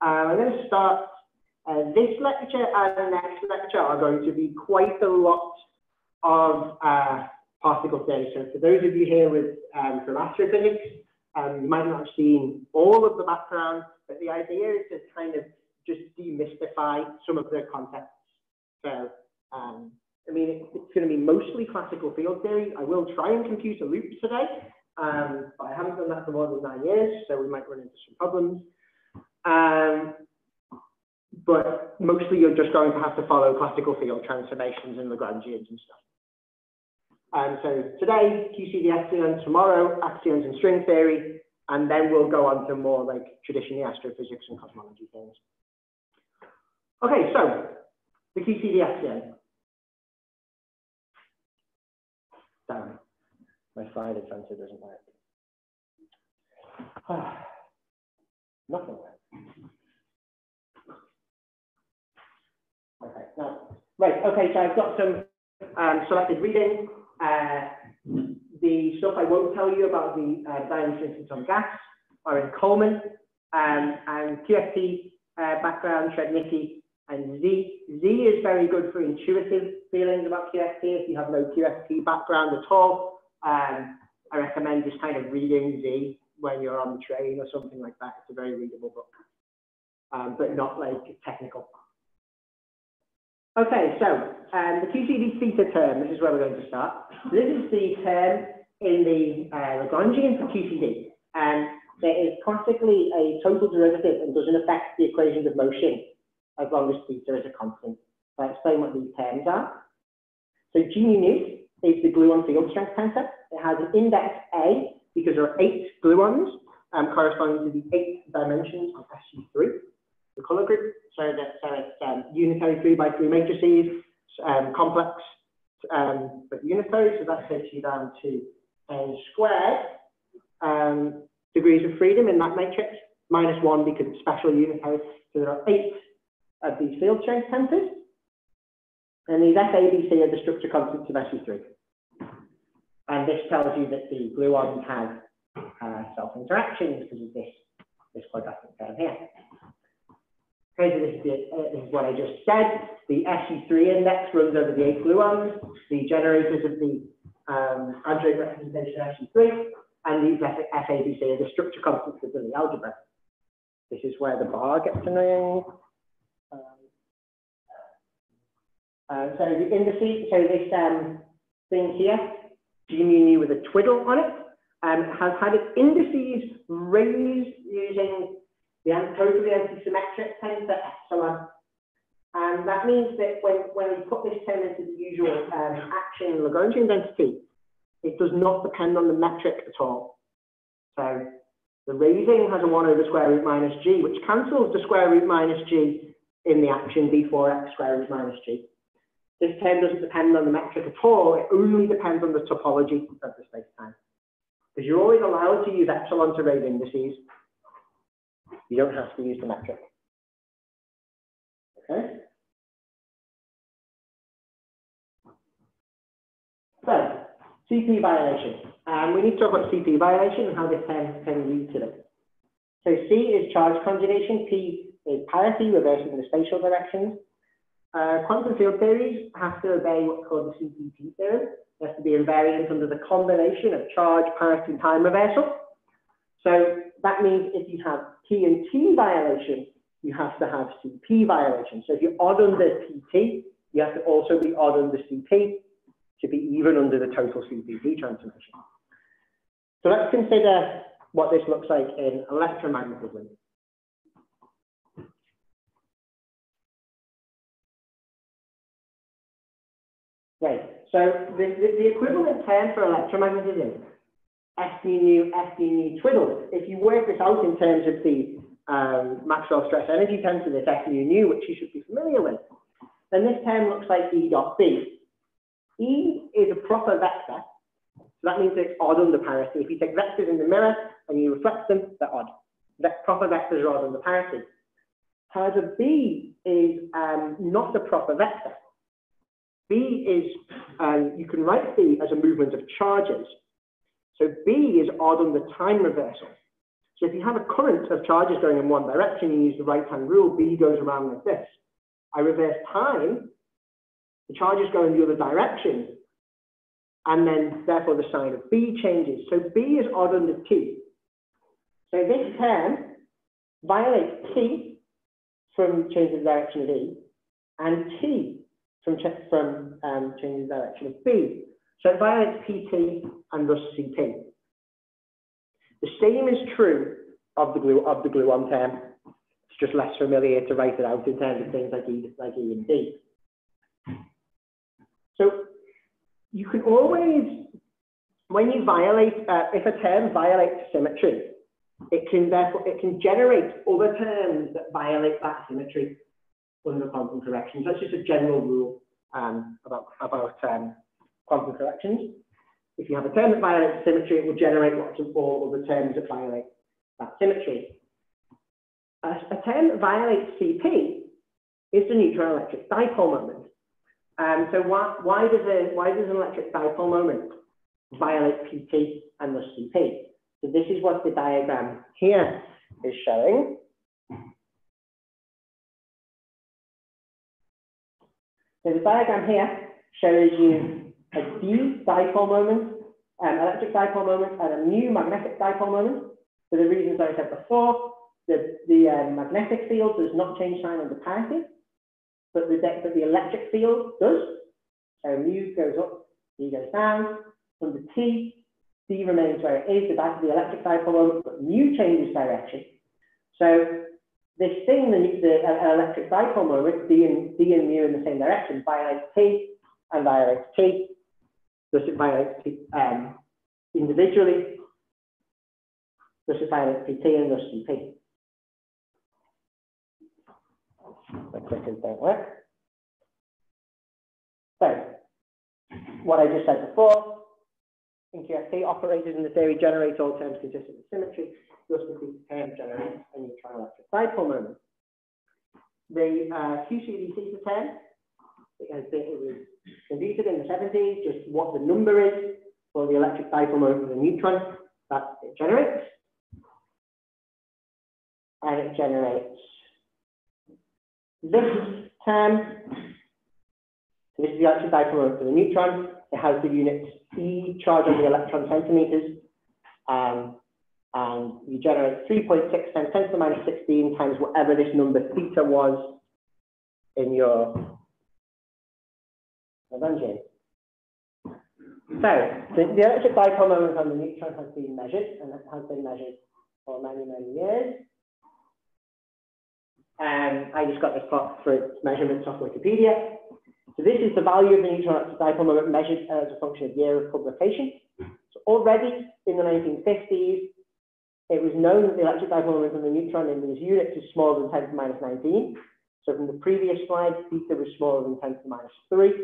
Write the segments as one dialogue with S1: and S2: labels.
S1: I'm going to start uh, this lecture and the next lecture are going to be quite a lot of uh, particle theory. So for those of you here with um, from astrophysics, um, you might not have seen all of the background, but the idea is to kind of just demystify some of the concepts. So, um, I mean, it, it's going to be mostly classical field theory. I will try and compute a loop today, um, but I haven't done that for more than nine years, so we might run into some problems. Um, but mostly you're just going to have to follow classical field transformations and Lagrangians and stuff. And so today, QCD axions, tomorrow, axions and string theory, and then we'll go on to more like traditionally astrophysics and cosmology things. Okay, so the QCD axion. Damn, my slide advancer doesn't work. Nothing works. Right, okay, so I've got some um, selected reading. Uh, the stuff I won't tell you about the uh, instanton gas are in Coleman um, and QFT uh, background, Srednicki and Zee. Zee is very good for intuitive feelings about QFT. If you have no QFT background at all, um, I recommend just kind of reading Zee when you're on the train or something like that. It's a very readable book, um, but not like technical. Okay, so um, the QCD theta term, this is where we're going to start. This is the term in the uh, Lagrangian for QCD. And there is practically a total derivative and doesn't affect the equations of motion as long as theta is a constant. So I'll explain what these terms are. So G nu is the gluon field strength tensor. It has an index A because there are eight gluons um, corresponding to the eight dimensions of SU3 the color group. So that so it's um, unitary three by three matrices, um, complex um, but unitary. So that takes you down to a squared um, degrees of freedom in that matrix, minus one because it's special unitary. So there are eight of these field strength tensors. And these FABC are the structure constants of SU3. And this tells you that the gluons have uh, self-interactions because of this, this quadratic term here. Okay, so this is, the, uh, this is what I just said. The SU3 index runs over the eight gluons, the generators of the um, algebraic representation of SU3, and these FABC are the structure constants of the algebra. This is where the bar gets annoying. Um, uh, so the indices, so this um, thing here, G mu with a twiddle on it, um, has had its indices raised using the totally antisymmetric tensor epsilon. And that means that when, when we put this term into the usual um, action Lagrangian density, it does not depend on the metric at all. So the raising has a 1 over square root minus g, which cancels the square root minus g in the action d4x square root minus g. This term doesn't depend on the metric at all. It only depends on the topology of the space-time. Because you're always allowed to use epsilon to raise indices. You don't have to use the metric. Okay? So, CP violation. And we need to talk about CP violation and how this can, can lead to it. So C is charge conjugation, P is parity, reversing the spatial directions. Uh, quantum field theories have to obey what's called the CPT theorem. It has to be invariant under the combination of charge, parity, and time reversal. So that means if you have P and T violation, you have to have CP violation. So if you're odd under PT, you have to also be odd under CP to be even under the total CPT transformation. So let's consider what this looks like in electromagnetism. So the, the, the equivalent term for electromagnetism FD nu, FD nu twiddle. If you work this out in terms of the um, Maxwell stress energy tensor, this F nu nu, which you should be familiar with, then this term looks like E dot B. E is a proper vector, so that means it's odd under parity. If you take vectors in the mirror and you reflect them, they're odd. The proper vectors are odd under parity. However, B is um, not a proper vector. B is, um, you can write B as a movement of charges. So B is odd on the time reversal. So if you have a current of charges going in one direction, you use the right-hand rule, B goes around like this. I reverse time, the charges go in the other direction, and then therefore the sign of B changes. So B is odd under T. So this term violates T from changing direction of E, and T from, from um, changing the direction of B. So it violates PT and thus CP. The same is true of the glue of the gluon term. It's just less familiar to write it out in terms of things like E, like E and D. So you can always, when you violate, uh, if a term violates symmetry, it can therefore it can generate other terms that violate that symmetry under quantum corrections. That's just a general rule um, about about um, quantum corrections. If you have a term that violates symmetry, it will generate lots of all other terms that violate that symmetry. A, a term that violates CP is the neutron electric dipole moment. Um, so why, why, does a, why does an electric dipole moment violate PT and thus CP? So this is what the diagram here is showing. So the diagram here shows you a d dipole moment, an electric dipole moment, and a mu magnetic dipole moment. For the reasons I said before, the, the uh, magnetic field does not change sign under parity, but the, but the electric field does. So mu goes up, d goes down. Under T, D remains where it is, the, the electric dipole moment, but mu changes direction. So this thing, the, the uh, electric dipole moment, D and, D and mu in the same direction, violates T and violates T. Thus it violates T um, individually. Thus it violates PT and thus CP. My don't work. So, what I just said before, in QFT, operators in the theory generate all terms consistent with symmetry, thus the term generates a neutron electric dipole moment. The uh, QCD theta term, it, was computed in the 70s, just what the number is for the electric dipole moment of the neutron that it generates. And it generates this term. So this is the electric dipole moment for the neutron. It has the units E charge on the electron centimeters, um, and you generate 3.6 times 10 to the minus 16 times whatever this number theta was in your Lagrangian. So, the, the electric dipole moment on the neutron has been measured, and it has been measured for many, many years. Um, I just got this plot for its measurements off Wikipedia. So this is the value of the neutron dipole moment measured as a function of year of publication. So already in the 1950s, it was known that the electric dipole moment of the neutron in these units is smaller than 10 to the minus 19. So from the previous slide, theta was smaller than 10 to the minus 3.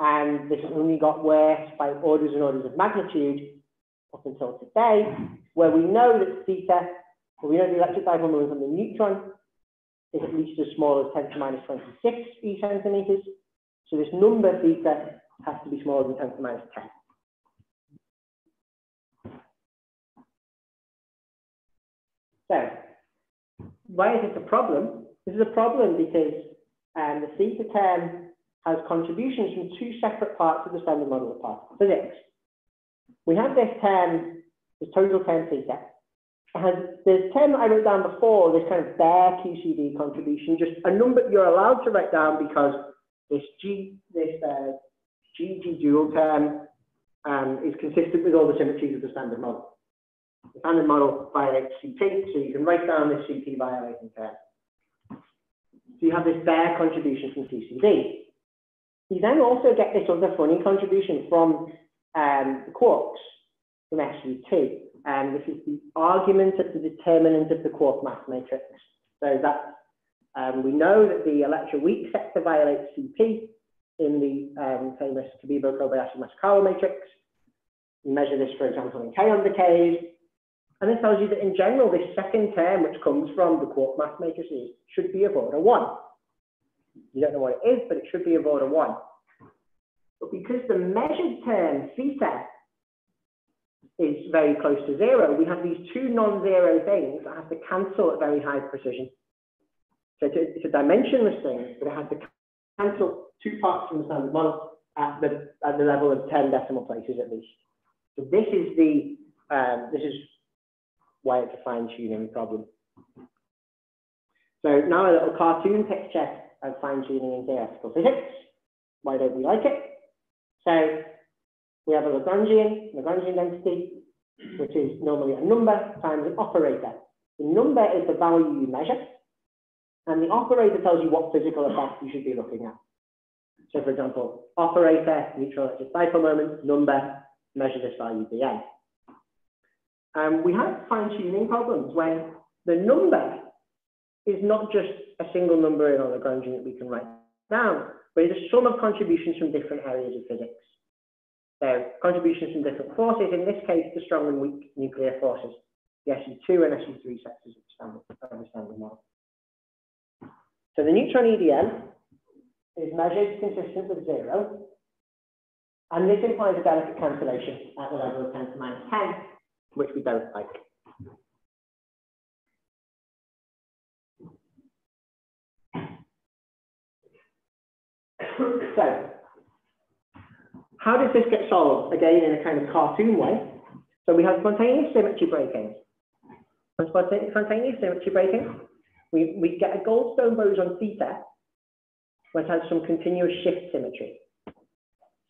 S1: And this only got worse by orders and orders of magnitude up until today, where we know that theta, well, we know the electric dipole moment of the neutron is at least as small as 10 to the minus 26 e centimeters. So this number theta has to be smaller than 10 to the minus 10. So, why is this a problem? This is a problem because um, the theta term has contributions from two separate parts of the standard model of particle physics. We have this term, the total term theta, has the term that I wrote down before, this kind of bare QCD contribution, just a number you're allowed to write down because this G, this uh, GG dual term um, is consistent with all the symmetries of the standard model. The standard model violates CP, so you can write down this CP violating term. So you have this bare contribution from QCD. You then also get this other funny contribution from um, the quarks from SU2 and this is the argument of the determinant of the quark mass matrix. So that um, we know that the electroweak sector violates CP in the um, famous Cabibbo-Kobayashi-Maskawa matrix. We measure this, for example, in kaon decays. And this tells you that in general, this second term, which comes from the quark mass matrices, should be of order one. You don't know what it is, but it should be of order one. But because the measured term, theta, is very close to zero, we have these two non-zero things that have to cancel at very high precision. So it's a, it's a dimensionless thing, but it has to cancel two parts from the standard model at the, at the level of 10 decimal places at least. So this is the, um, this is why it's a fine tuning problem. So now a little cartoon picture of fine tuning in theoretical physics. Why don't we like it? So we have a Lagrangian, Lagrangian density, which is normally a number times an operator. The number is the value you measure, and the operator tells you what physical effect you should be looking at. So for example, operator, neutron electric dipole moment, number, measure this value dn. Um, we have fine tuning problems when the number is not just a single number in a Lagrangian that we can write down, but it's a sum of contributions from different areas of physics. So contributions from different forces, in this case, the strong and weak nuclear forces, the SU2 and SU3 sectors of the standard, the model. So the neutron EDM is measured consistent with zero, and this implies a delicate cancellation at the level of 10 to minus 10, which we don't like. so, how does this get solved? Again, in a kind of cartoon way. So we have spontaneous symmetry breaking. Spontaneous symmetry breaking, we, we get a Goldstone boson theta, which has some continuous shift symmetry.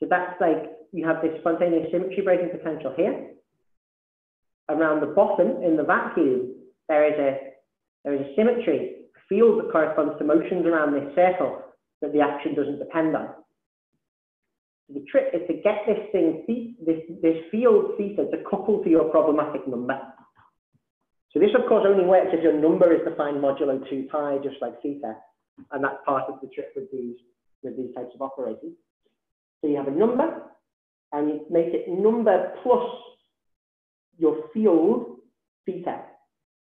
S1: So that's like, you have this spontaneous symmetry breaking potential here. Around the bottom in the vacuum, there is a, there is a symmetry field that corresponds to motions around this circle that the action doesn't depend on. The trick is to get this thing, this, this field theta to couple to your problematic number. So this of course only works if your number is defined modulo 2 pi, just like theta. And that's part of the trick with these, with these types of operators. So you have a number, and you make it number plus your field theta.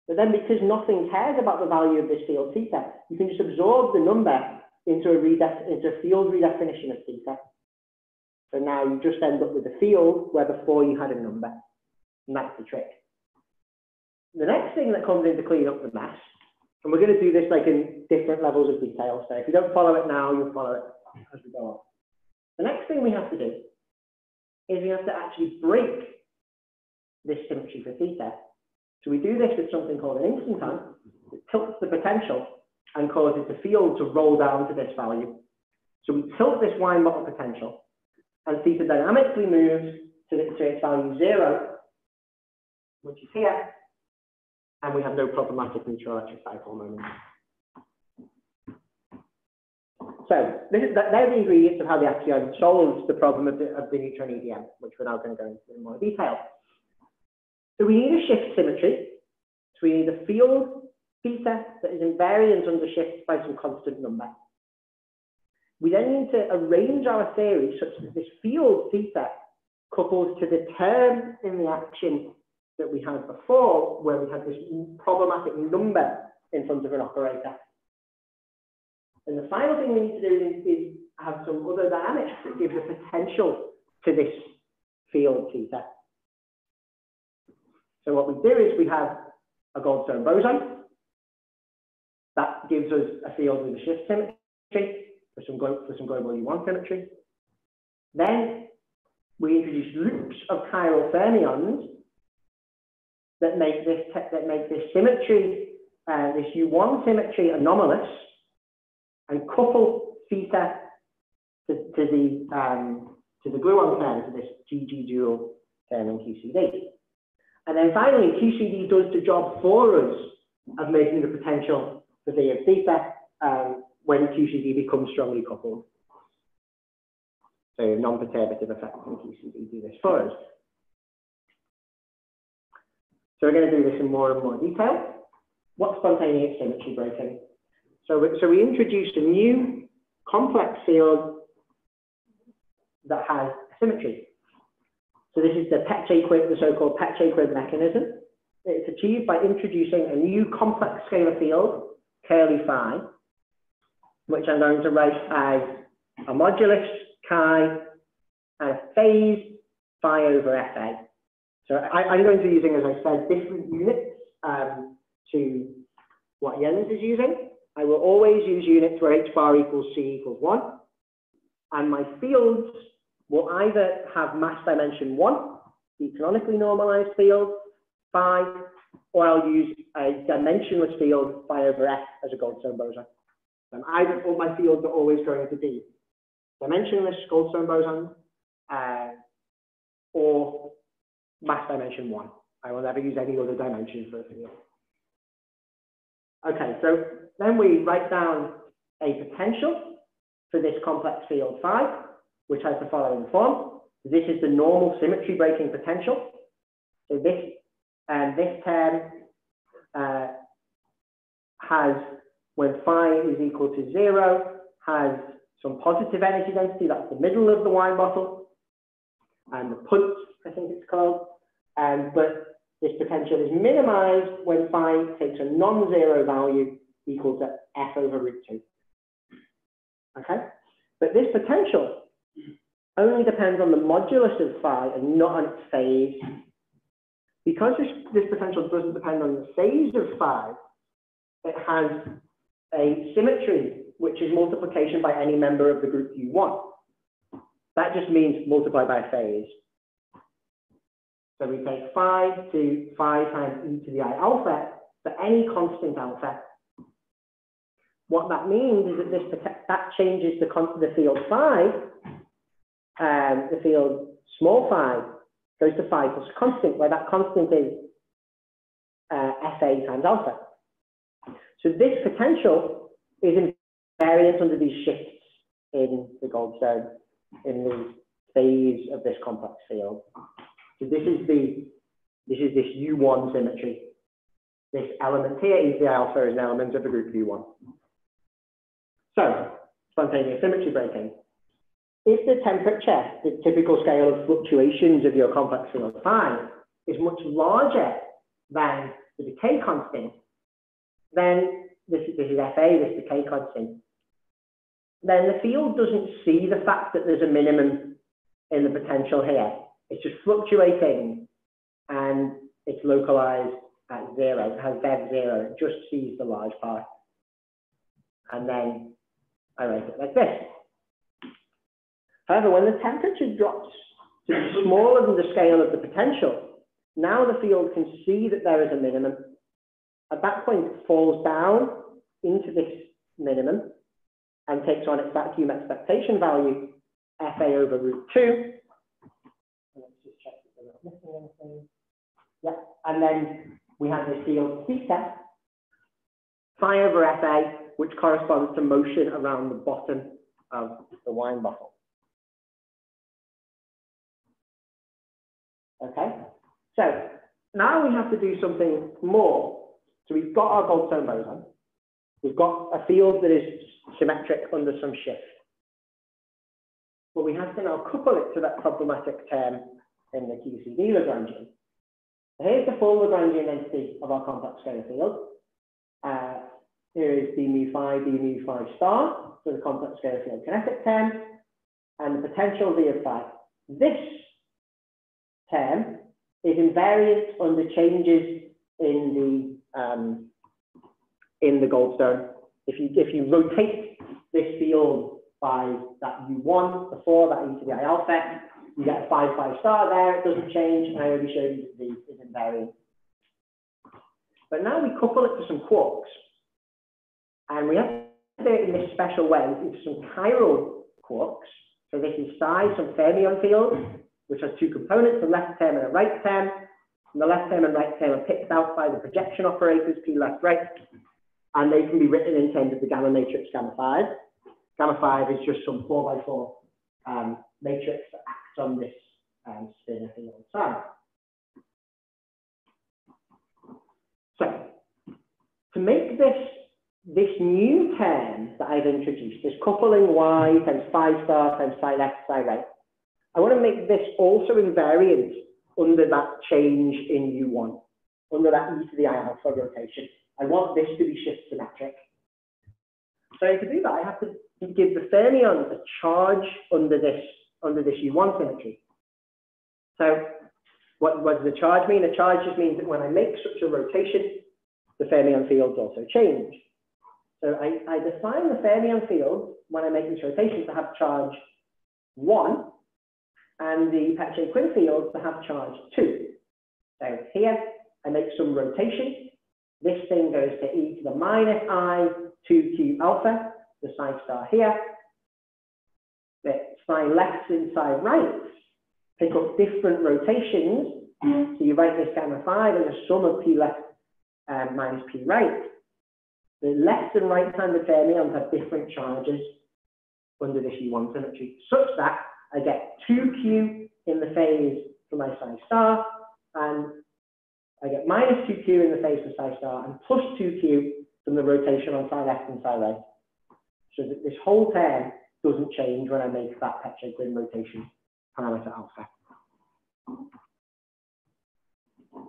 S1: But then because nothing cares about the value of this field theta, you can just absorb the number into a, into a field redefinition of theta. So now you just end up with a field where before you had a number. And that's the trick. The next thing that comes in to clean up the mess, and we're going to do this like in different levels of detail. So if you don't follow it now, you'll follow it as we go on. The next thing we have to do is we have to actually break this symmetry for theta. So we do this with something called an instanton that tilts the potential and causes the field to roll down to this value. So we tilt this wine bottle potential and theta dynamically moves to, the, to its value zero, which is here, and we have no problematic neutron electric dipole moment. So this is, they're the ingredients of how the axion solves the problem of the, of the neutron EDM, which we're now going to go into in more detail. So we need a shift symmetry. So we need a field theta that is invariant under shift by some constant number. We then need to arrange our theory such that this field theta couples to the term in the action that we had before, where we had this problematic number in front of an operator. And the final thing we need to do is, is have some other dynamics that give the potential to this field theta. So what we do is we have a Goldstone boson. That gives us a field with a shift symmetry for some, for some global U1 symmetry. Then we introduce loops of chiral fermions that make this that make this symmetry, uh, this U1 symmetry anomalous, and couple theta to, to the um, to the gluon term, to this GG dual term in QCD. And then finally, QCD does the job for us of making the potential for V theta um, when QCD becomes strongly coupled. So non-perturbative effects in QCD do this for us. So we're going to do this in more and more detail. What's spontaneous symmetry breaking? So, we, so we introduced a new complex field that has symmetry. So this is the Peccei-Quinn, the so-called Peccei-Quinn mechanism. It's achieved by introducing a new complex scalar field, curly phi, which I'm going to write as a modulus chi and a phase phi over Fa. So I, I'm going to be using, as I said, different units um, to what Jens is using. I will always use units where h bar equals c equals 1. And my fields will either have mass dimension 1, the canonically normalized field, phi, or I'll use a dimensionless field phi over f as a Goldstone boson. And either all my fields are always going to be dimensionless Goldstone boson uh, or mass dimension 1. I will never use any other dimension for a field. Okay, so then we write down a potential for this complex field phi, which has the following form. This is the normal symmetry breaking potential. So this and this term uh, has, when phi is equal to zero, has some positive energy density, that's the middle of the wine bottle, and the punt, I think it's called. Um, but this potential is minimized when phi takes a non-zero value equal to f over root 2. Okay? But this potential only depends on the modulus of phi and not on its phase. Because this, this potential doesn't depend on the phase of phi, it has a symmetry, which is multiplication by any member of the group you want. That just means multiply by phase. So we take phi to phi times e to the i alpha for any constant alpha. What that means is that this that changes the, the field phi, um, the field small phi goes to phi plus constant, where that constant is uh, fa times alpha. So this potential is invariant under these shifts in the Goldstone, in the phase of this complex field. So this is the this is this U1 symmetry. This element here is the alpha is an element of the group U1. So spontaneous symmetry breaking. If the temperature, the typical scale of fluctuations of your complex field phi, is much larger than the decay constant, then this, is, this is FA, this decay constant, then the field doesn't see the fact that there's a minimum in the potential here. It's just fluctuating and it's localized at zero. It has dev zero. It just sees the large part. And then I write it like this. However, when the temperature drops to smaller than the scale of the potential, now the field can see that there is a minimum. At that point, it falls down into this minimum and takes on its vacuum expectation value, FA over root 2, missing anything. Yeah, and then we have this field theta, phi over Fa, which corresponds to motion around the bottom of the wine bottle. Okay, so now we have to do something more. So we've got our Goldstone boson. We've got a field that is symmetric under some shift. But we have to now couple it to that problematic term in the QCD Lagrangian. Here's the full Lagrangian density of our complex scalar field. Uh, here is d mu phi, d mu phi star, so the complex scalar field kinetic term, and the potential v of phi. This term is invariant under changes in the um, in the Goldstone. If you if you rotate this field by that u1 before that e to the i alpha, you get a 5 5 star there, it doesn't change, and I already showed you that the is invariant. But now we couple it to some quarks, and we have to do it in this special way into some chiral quarks. So this is psi, some fermion field, which has two components, a left term and a right term. And the left term and right term are picked out by the projection operators, P left, right, and they can be written in terms of the gamma matrix gamma 5. Gamma 5 is just some 4 by 4 um, matrix that acts on this um, spin on the side. So, to make this this new term that I've introduced, this coupling y times phi star times phi left, phi right, I want to make this also invariant under that change in U1, under that e to the i alpha rotation. I want this to be shift symmetric. So to do that, I have to give the fermion a charge under this under this U1 symmetry. So What, what does the charge mean? A charge just means that when I make such a rotation, the fermion fields also change. So I, I define the fermion field when I make this rotation to have charge one, and the Peccei-Quinn field to have charge two. So here, I make some rotation. This thing goes to e to the minus i 2q alpha, the psi star here. The psi left and psi right pick up different rotations. So you write this gamma 5 as a sum of p left um, minus p right. The left and right handed fermions have different charges under this U1 symmetry, such that I get 2q in the phase for my psi star, and I get minus 2q in the phase for psi star, and plus 2q from the rotation on psi left and psi right. So that this whole term doesn't change when I make that Peccei-Quinn rotation parameter alpha.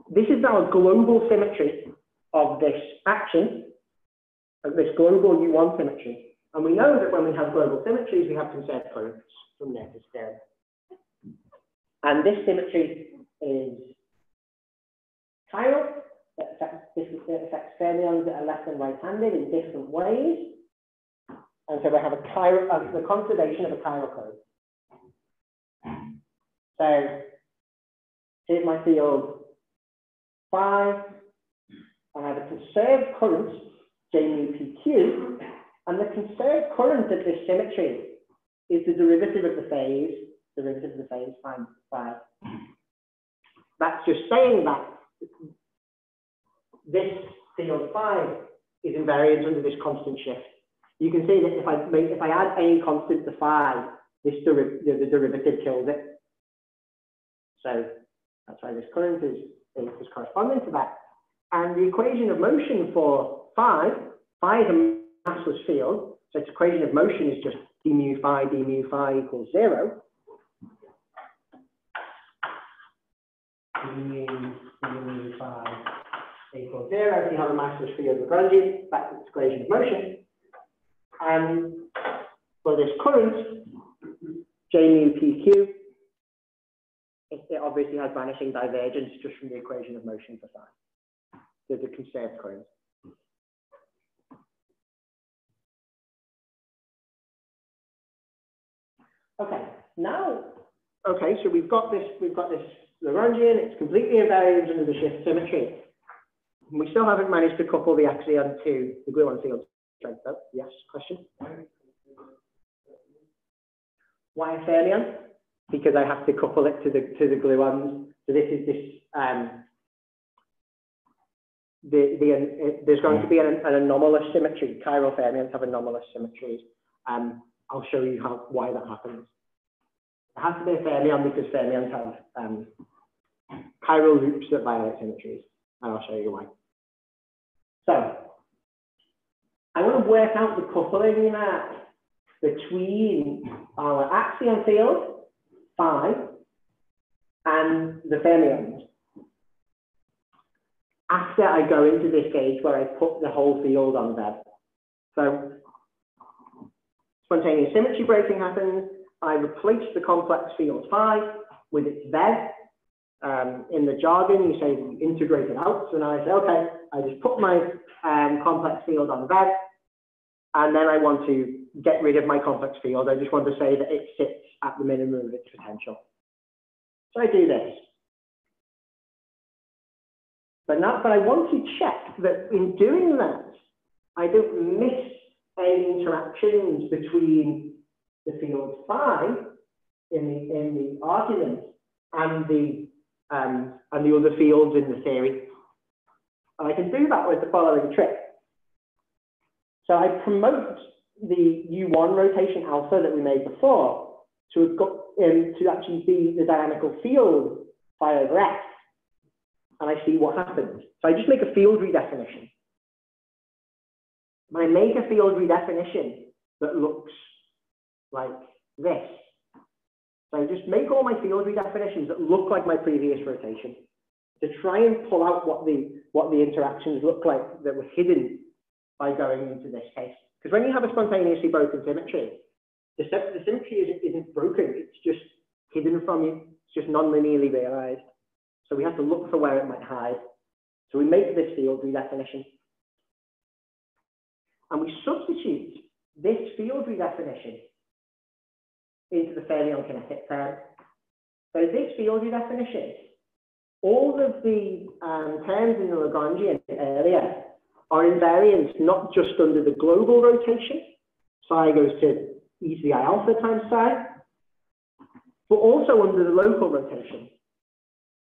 S1: This is now a global symmetry of this action, of this global U1 symmetry. And we know that when we have global symmetries, we have conserved currents from there to there. And this symmetry is chiral, that affects, fermions that are left and right-handed in different ways. And so we have a chiral, uh, the conservation of a chiral code. So here's my field phi, I have a conserved current, J mu PQ, and the conserved current of this symmetry is the derivative of the phase, derivative of the phase, phi, phi. That's just saying that this field phi is invariant under this constant shift. You can see that if I make, if I add any constant to phi, this the, the derivative kills it. So that's why this current is, is corresponding to that. And the equation of motion for phi, phi is a massless field, so its equation of motion is just d mu phi, d mu phi equals zero. d mu, d mu phi equals zero. If you have a massless field Lagrangian, that's its equation of motion. And for this current, J mu PQ, it, it obviously has vanishing divergence just from the equation of motion for phi. There's a conserved current. Okay, now, okay, so we've got this, we've got this Lagrangian, it's completely invariant under the shift symmetry. We still haven't managed to couple the axion to the gluon field strength though. Yes, question? Why a fermion? Because I have to couple it to the to the gluons. So this is this um the the uh, there's going to be an, an anomalous symmetry. Chiral fermions have anomalous symmetries. Um, I'll show you how why that happens. It has to be a fermion because fermions have um, chiral loops that violate symmetries, and I'll show you why. So I want to work out the coupling map between our axion field, phi, and the fermions. After I go into this gauge where I put the whole field on there. So spontaneous symmetry breaking happens. I replace the complex field phi with its VEV. Um, in the jargon, you say integrate it out. So now I say, okay, I just put my um, complex field on the VEV, and then I want to get rid of my complex field. I just want to say that it sits at the minimum of its potential. So I do this. But, not, but I want to check that in doing that, I don't miss any interactions between the field phi in the, in the argument and the, um, and the other fields in the theory. And I can do that with the following trick. So I promote the U1 rotation alpha that we made before to, got, um, to actually be the dynamical field phi over x. And I see what happens. So I just make a field redefinition. Make a field redefinition that looks like this, so I just make all my field redefinitions that look like my previous rotation to try and pull out what the what the interactions look like that were hidden by going into this case. Because when you have a spontaneously broken symmetry, the, the symmetry isn't, isn't broken, it's just hidden from you. It's just non-linearly realized. So we have to look for where it might hide. So we make this field redefinition. And we substitute this field redefinition into the fermion kinetic term. So this field redefinition, all of the um, terms in the Lagrangian earlier are invariants not just under the global rotation, psi goes to e to the i alpha times psi, but also under the local rotation.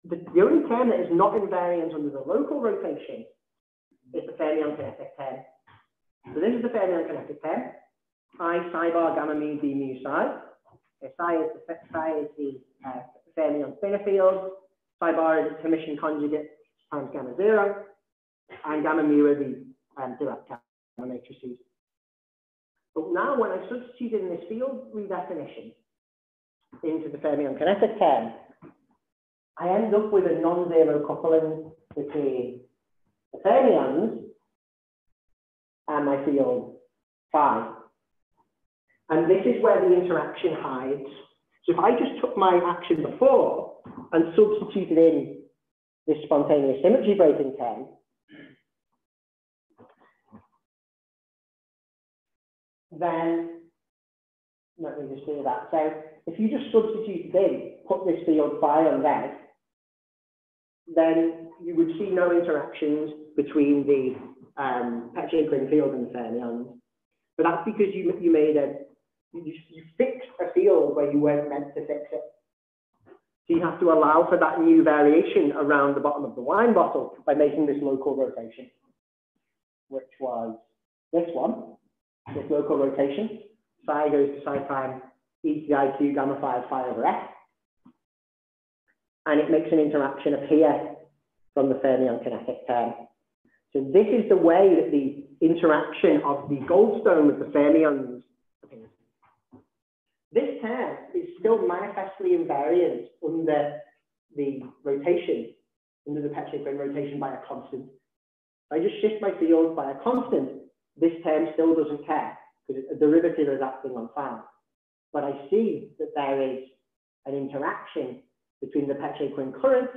S1: The, the only term that is not invariant under the local rotation is the fermion kinetic term. So this is the fermion kinetic term. I psi bar gamma mu d mu psi. Psi is the, psi is the uh, fermion spinor field. Psi bar is its Hermitian conjugate times gamma zero. And gamma mu are the um, Dirac gamma matrices. But now when I substitute in this field redefinition into the fermion kinetic term, I end up with a non-zero coupling between the fermions and my field phi. And this is where the interaction hides. So if I just took my action before and substituted in this spontaneous symmetry breaking term, then let me just do that. So if you just substituted in, put this field phi on red, then you would see no interactions between the um, Peccei-Quinn field and fermions. But that's because you, you made a, you, you fixed a field where you weren't meant to fix it. So you have to allow for that new variation around the bottom of the wine bottle by making this local rotation, which was this one this local rotation. Psi goes to psi prime e to the iq gamma 5 phi over f. And it makes an interaction appear from the fermion kinetic term. So this is the way that the interaction of the goldstone with the fermions appears. This term is still manifestly invariant under the rotation, under the Peccei-Quinn rotation by a constant. I just shift my field by a constant, this term still doesn't care because a derivative is acting on phi. But I see that there is an interaction between the Peccei-Quinn current,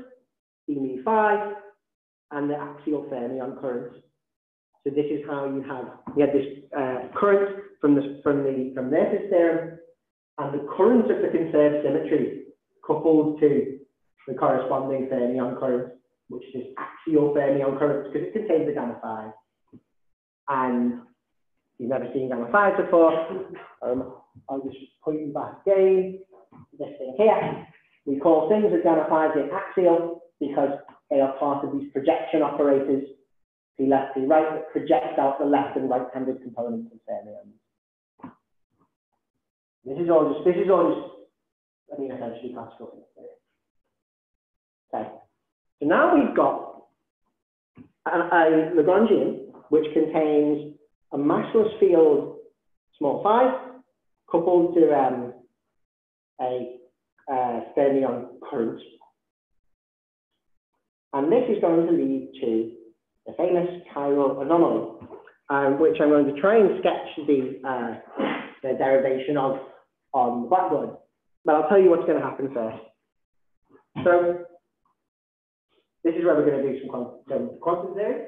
S1: d mu phi, and the axial fermion current. So this is how you have you have this uh, current from the from the from Noether theorem, and the current of the conserved symmetry coupled to the corresponding fermion current, which is axial fermion current because it contains the gamma phi and you've never seen gamma 5 before, um, I'll just point you back again, this thing here. We call things with gamma 5 the axial because they are part of these projection operators, P left, P right, that project out the left and right-handed components of fermions. This is all just, this is all just, I mean, essentially classical Okay. So now we've got a, a Lagrangian which contains a massless field small phi coupled to um, a uh, fermion current. And this is going to lead to the famous chiral anomaly, um, which I'm going to try and sketch the, uh, the derivation of on the blackboard. But I'll tell you what's going to happen first. So this is where we're going to do some, quantum theory.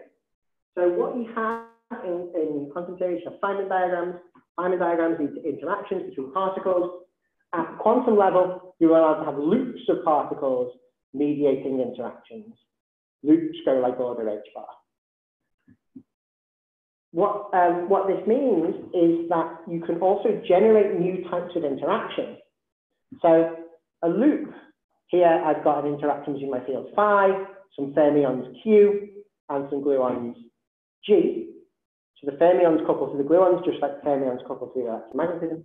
S1: So what you have in, in quantum theory is Feynman diagrams. Feynman diagrams lead to interactions between particles. At quantum level, you're allowed to have loops of particles mediating interactions. Loops go like order h bar. What, um, what this means is that you can also generate new types of interaction. So a loop, here I've got an interaction between my field phi, some fermions q, and some gluons G. So the fermions couple to the gluons, just like fermions couple to the electromagnetism.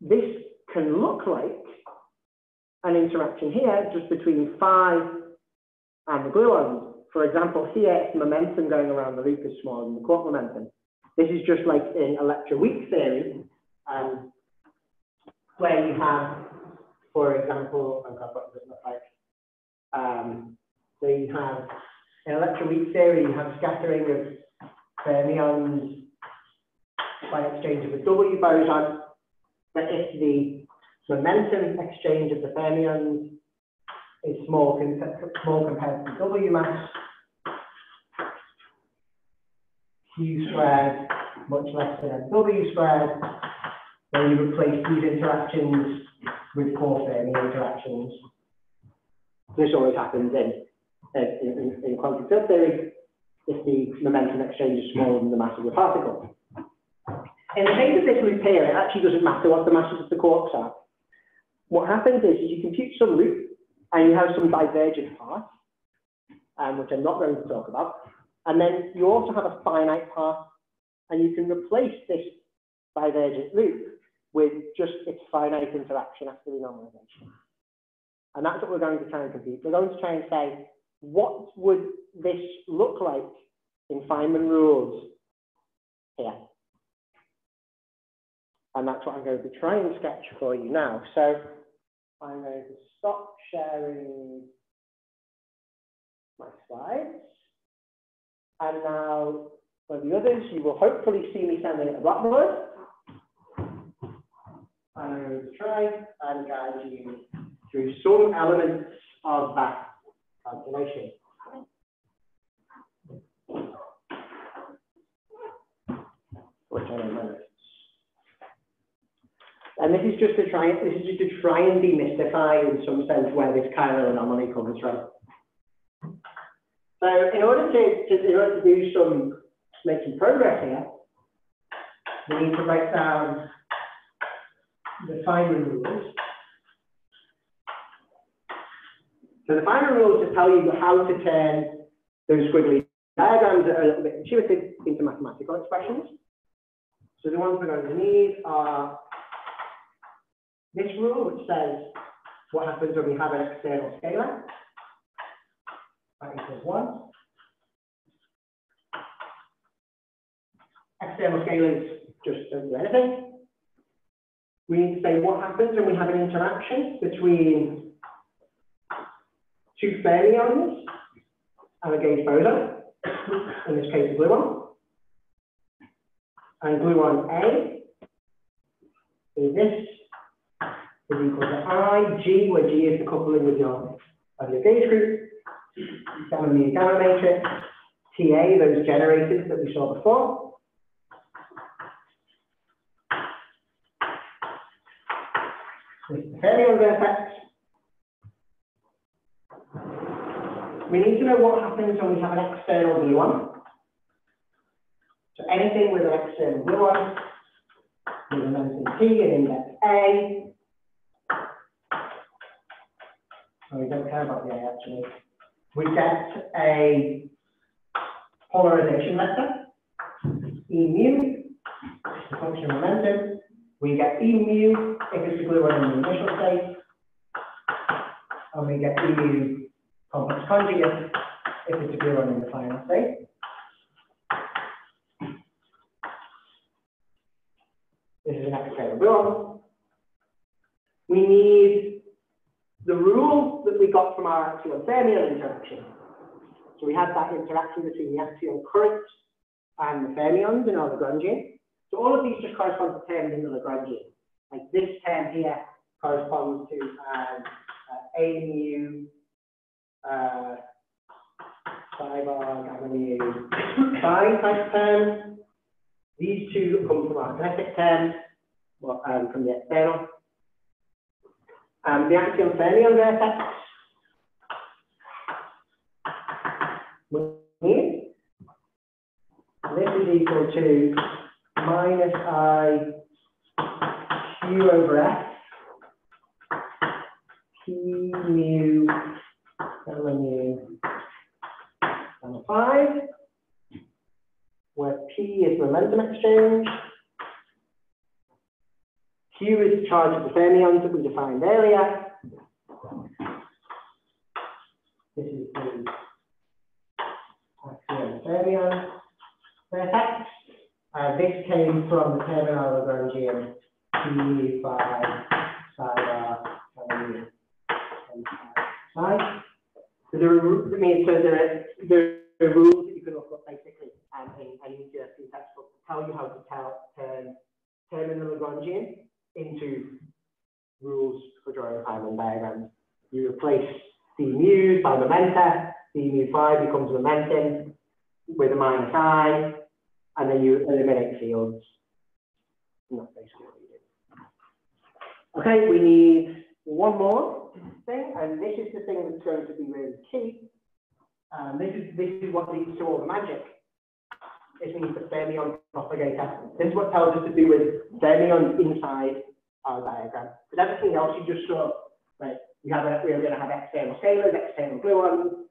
S1: This can look like an interaction here just between phi and the gluons. For example, here, if momentum going around the loop is smaller than the quark momentum. This is just like in electroweak theory, um, where you have, for example, oh what it like? Um, so you have in electroweak theory, you have scattering of fermions by exchange of a W boson, but if the momentum exchange of the fermions is small, small compared to W mass. Q squared much less than W squared. Then you replace these interactions with four Fermi interactions. This always happens in, in, in, in quantum field theory if the momentum exchange is smaller than the mass of the particle. In the case of this loop here, it actually doesn't matter what the masses of the quarks are. What happens is you compute some loop and you have some divergent path, um, which I'm not going to talk about. And then you also have a finite path, and you can replace this divergent loop with just its finite interaction after the normalization. And that's what we're going to try and compute. We're going to try and say, what would this look like in Feynman rules here? And that's what I'm going to try and sketch for you now. So I'm going to stop sharing my slides. And now for the others, you will hopefully see me standing at the blackboard. I'm going to try and guide you through some elements of that calculation. Which I don't And this is just to try this is just to try and demystify in some sense where this chiral anomaly comes from. So in order to, to in order to do some make some progress here, we need to write down the Feynman rules. So the Feynman rules just tell you how to turn those squiggly diagrams that are a little bit intuitive into mathematical expressions. So the ones we're going to need are this rule, which says what happens when we have an external scalar. That equals one. External scalar is just don't do anything. We say what happens when we have an interaction between two fermions and a gauge boson, in this case, gluon. And gluon A is this is equal to I, G, where G is the coupling with your, of your gauge group, gamma mu gamma matrix, TA, those generators that we saw before. This is the fermion vertex. We need to know what happens when we have an external gluon. So anything with an external gluon, with a momentum T and index A, and we don't care about the A actually, we get a polarization vector, E mu, the function of momentum. We get E mu if it's the gluon in the initial state, and we get E mu complex conjugate if it's a gluon in the final state. This is an external gluon. We need the rule that we got from our axial fermion interaction. So we had that interaction between the axial current and the fermions in our Lagrangian. So all of these just correspond to terms in the Lagrangian. Like this term here corresponds to um, uh, A mu uh, psi bar gamma mu psi type term. These two come from our kinetic term, well, um, from the external. Um, the axial fermion vertex this is equal to minus i q over f. P mu gamma mu gamma 5 where p is momentum exchange Q is the charge of the fermions that we defined earlier. This is the axial fermion vertex. Uh, this came from the terminal Lagrangian P by psi and psi. So there are, I mean, so there are, there are rules that you can look up basically um, in any GST textbook to tell you how to tell, turn terminal Lagrangian into rules for drawing Feynman diagrams. You replace d mu by momenta, d mu phi becomes momentum with a minus i, and then you eliminate fields. And that's basically what you do. Okay, we need one more thing, and this is the thing that's going to be really key. Um, this is this is what leads to all the magic. This means the fermion propagator. This is what tells us to do with fermions inside our diagram. Because everything else you just saw, right? We have a, we're going to have external scalars, external gluons,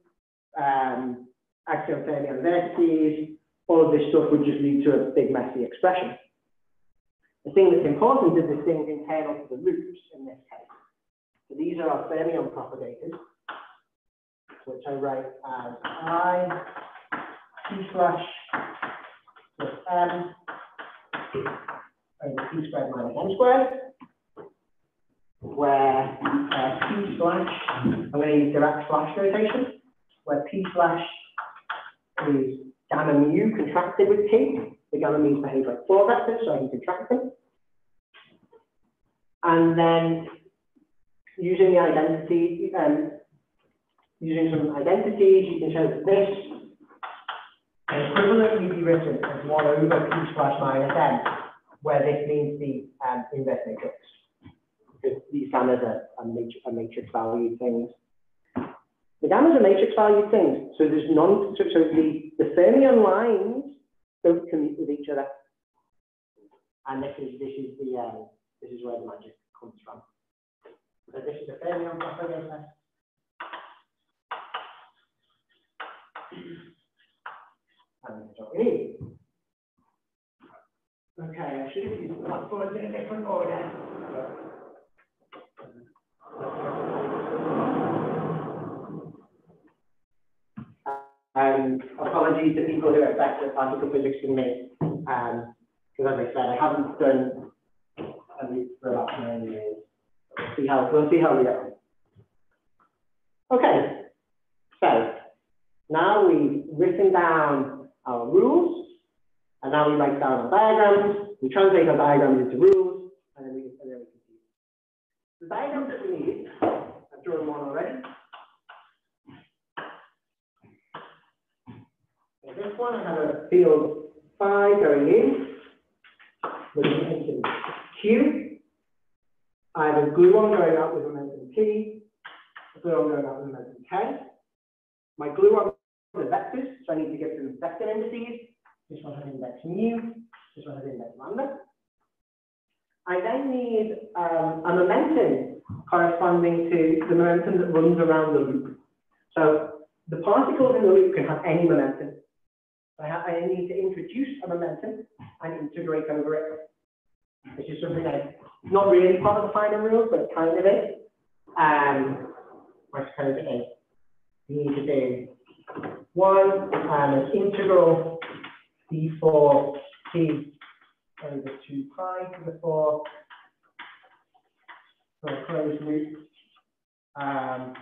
S1: um, axial fermion vertices. All of this stuff would just lead to a big messy expression. The thing that's important is the things internal to the loops in this case. So these are our fermion propagators, which I write as I T slash plus M over T squared minus M squared, where uh, P slash, I'm going to use Dirac slash notation, where P slash is gamma mu contracted with T. The gamma mu's behave like four vectors, so I can contract them. And then using the identity, um, using some identities, you can show that this can equivalently be written as 1 over p slash minus n, where this means the um, inverse matrix. These gammas are, are, matrix, are matrix valued things. The gammas are matrix valued things, so there's non, so, the, the fermion lines don't commute with each other. And this is, this is the, um, this is where the magic comes from. So this is a fermion propagator. Need. Okay, I should have used the blackboard in a different order. Um, apologies to people who are better at particle physics than me. Um, because as I said, I haven't done a loop for about nine years. We'll see how, we'll see how we go. Okay, so now we've written down our rules, and now we write down our diagrams, we translate our diagrams into rules, and then we, can see. The diagrams that we need, I've drawn one already. This one, I have a field phi going in, with momentum Q. I have a gluon going out with momentum P, a gluon going out with momentum K. My gluon are the vectors, so I need to get them vector indices. This one has index mu, this one has index lambda. I then need um, a momentum corresponding to the momentum that runs around the loop. So the particles in the loop can have any momentum. I, I need to introduce a momentum and integrate over it. This is something that's not really part of the Feynman rules, but kind of is. Um, suppose it is. You need to do one and an integral d4 t over 2 pi to the 4 for a closed loop. Um,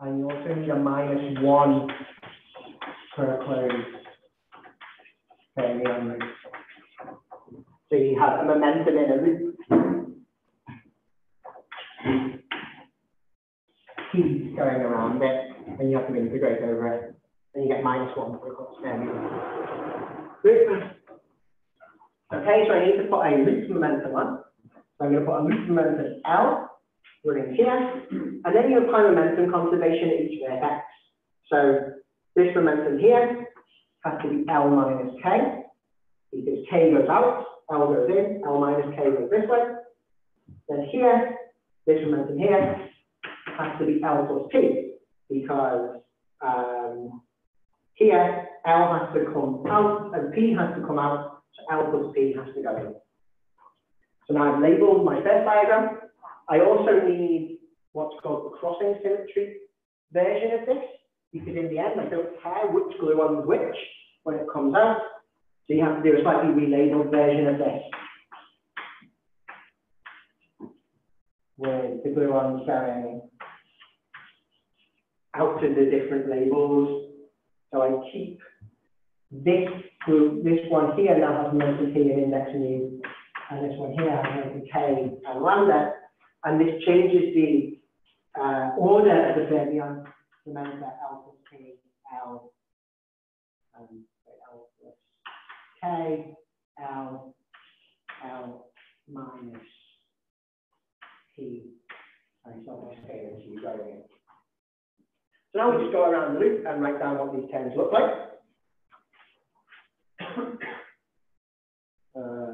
S1: and you also need a minus 1 for a closed fermion loop. So you have a momentum in a loop. T going around it, and you have to integrate over it. Then you get minus one for a fermion. Okay, so I need to put a loop momentum on. So I'm going to put a loop momentum L running here, and then you apply momentum conservation at each vertex. So this momentum here has to be L minus K, because K goes out, L goes in, L minus K goes this way. Then here, this momentum here has to be L plus P, because um, here, L has to come out and P has to come out, so L plus P has to go in. So now I've labeled my first diagram. I also need what's called the crossing symmetry version of this, because in the end, I don't care which gluon's which when it comes out. So you have to do a slightly relabeled version of this. With the gluons going out to the different labels. So I keep this group, this one here now has momentum P and index mu, and this one here has momentum K and lambda, and this changes the uh, order of the fermion remember L plus P, L, um, L plus K, L, L minus P, and so on, K and G going in. So now we just go around the loop and write down what these terms look like. uh.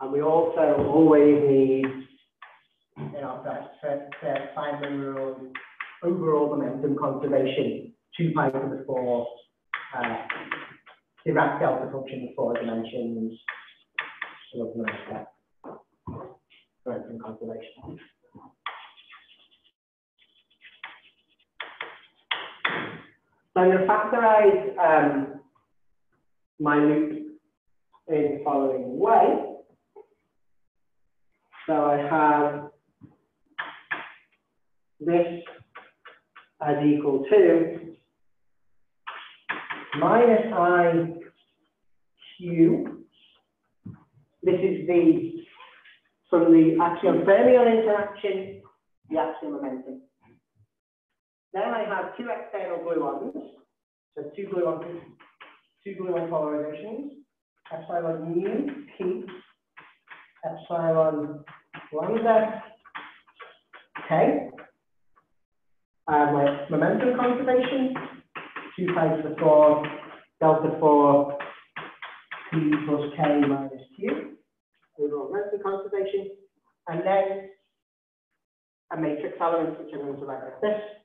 S1: And we also always need, in our first, Feynman rule, overall momentum conservation, 2 pi to the 4, uh, Dirac delta function in four dimensions, of. Momentum conservation. So I'm going to factorize um, my loop in the following way. So I have this as equal to minus i q. This is the, from the axion fermion interaction, the axial momentum. Then I have two external gluons, so two gluon, two gluon polarizations, epsilon mu p, epsilon lambda k. Uh, my momentum conservation, 2 pi to the 4, delta 4, p plus k minus q, overall momentum conservation, and then a matrix element, which I'm going to write like this.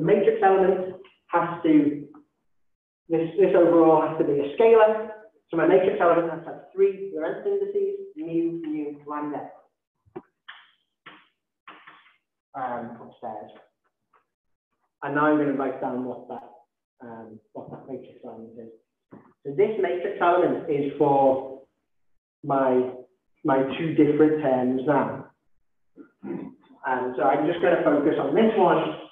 S1: The matrix element has to, this, this overall has to be a scalar. So my matrix element has to have three Lorentz indices, mu, mu, lambda. Um, upstairs. And now I'm going to write down what that, um, what that matrix element is. So this matrix element is for my, my two different terms now. And so I'm just going to focus on this one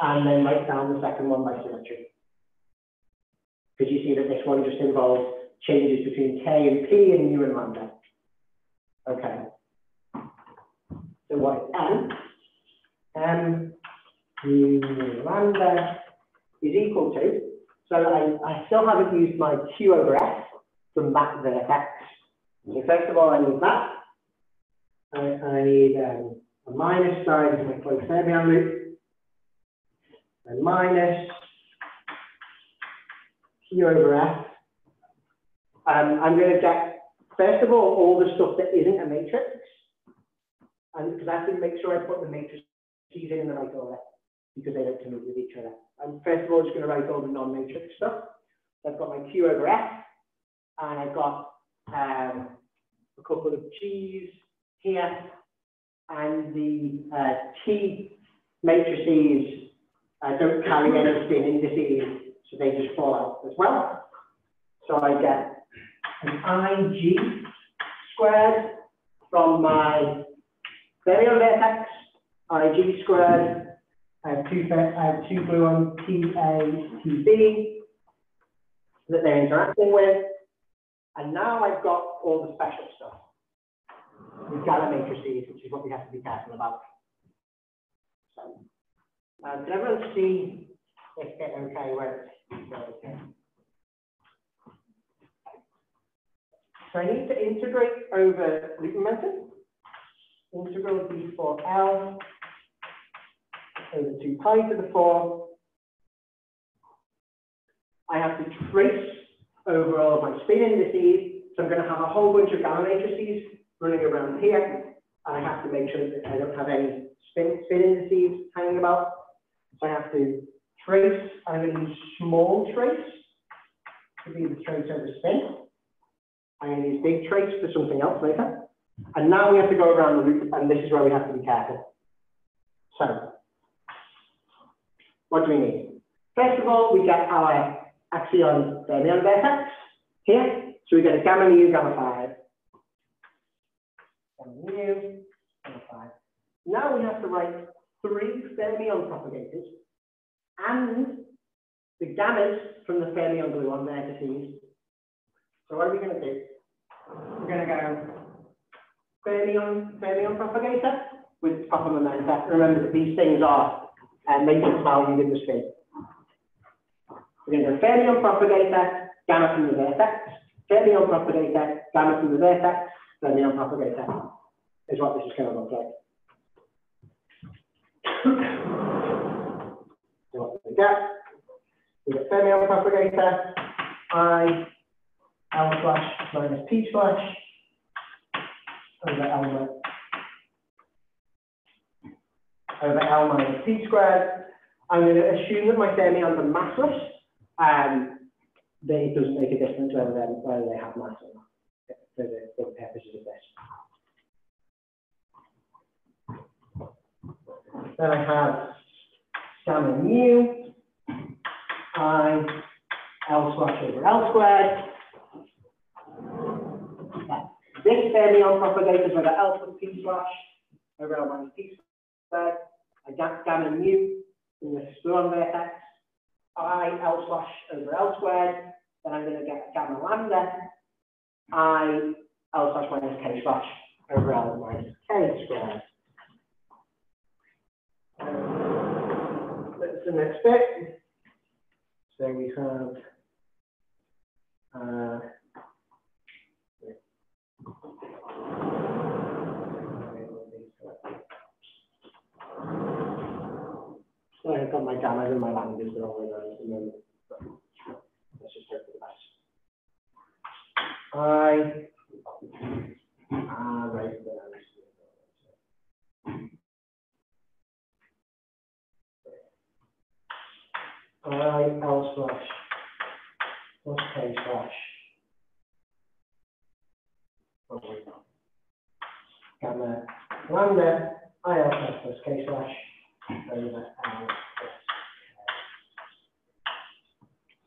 S1: and then write down the second one by symmetry. Because you see that this one just involves changes between K and P and mu and lambda. Okay. So what is M? M mu lambda is equal to, so I, I still haven't used my Q over S from that vertex. So first of all, I need that. I, I need um, a minus sign of my closed fermion loop and minus Q over F. Um, I'm going to get, first of all, all the stuff that isn't a matrix. And because I have to make sure I put the matrices in, the right order because they don't commute with each other. I'm first of all just going to write all the non-matrix stuff. So I've got my Q over F, and I've got um, a couple of G's here, and the uh, T matrices uh, don't carry any spin indices, so they just fall out as well. So I get an IG squared from my fermion vertex, IG squared, I have two, I have two gluons TA, TB that they're interacting with. And now I've got all the special stuff. The gamma matrices, which is what we have to be careful about. So everyone see if okay okay? So I need to integrate over loop momentum. Integral d4l over 2 pi to the 4. I have to trace over all of my spin indices. So I'm going to have a whole bunch of gamma matrices running around here. And I have to make sure that I don't have any spin, spin indices hanging about. So I have to trace, I'm going to use small trace to be the trace over spin. I'm going to use big trace for something else later. And now we have to go around the loop, and this is where we have to be careful. So, what do we need? First of all, we get our axion fermion vertex here. So we get a gamma mu, gamma 5. Gamma mu, gamma 5. Now we have to write three fermion propagators and the gammas from the fermion gluon vertices. So what are we going to do? We're going to go fermion, fermion propagator, with proper momenta. Remember that these things are uh, matrix valued in the spin. We're going to go fermion propagator, gamma from the vertex, fermion propagator, gamma from the vertex, fermion propagator is what this is going to look like. So we get? We get fermion propagator, I, L slash minus P slash, over L over L minus T squared. I'm going to assume that my fermions are massless. Um, that it doesn't make a difference whether, they, whether they have mass or not for the, for the purposes of this. Then I have gamma mu I L slash over L squared. This fermion propagator is over L plus P slash over L minus P squared. I got gamma mu in the Spruan vertex. I L slash over L squared. Then I'm going to get gamma lambda. I L slash minus K slash over L minus K squared. Next bit. So we have uh, So I've got my gammas and my lambdas are all at the moment. Let's just hope for the best. I ah I L slash plus K slash oh, wait. gamma lambda I L slash plus K slash over L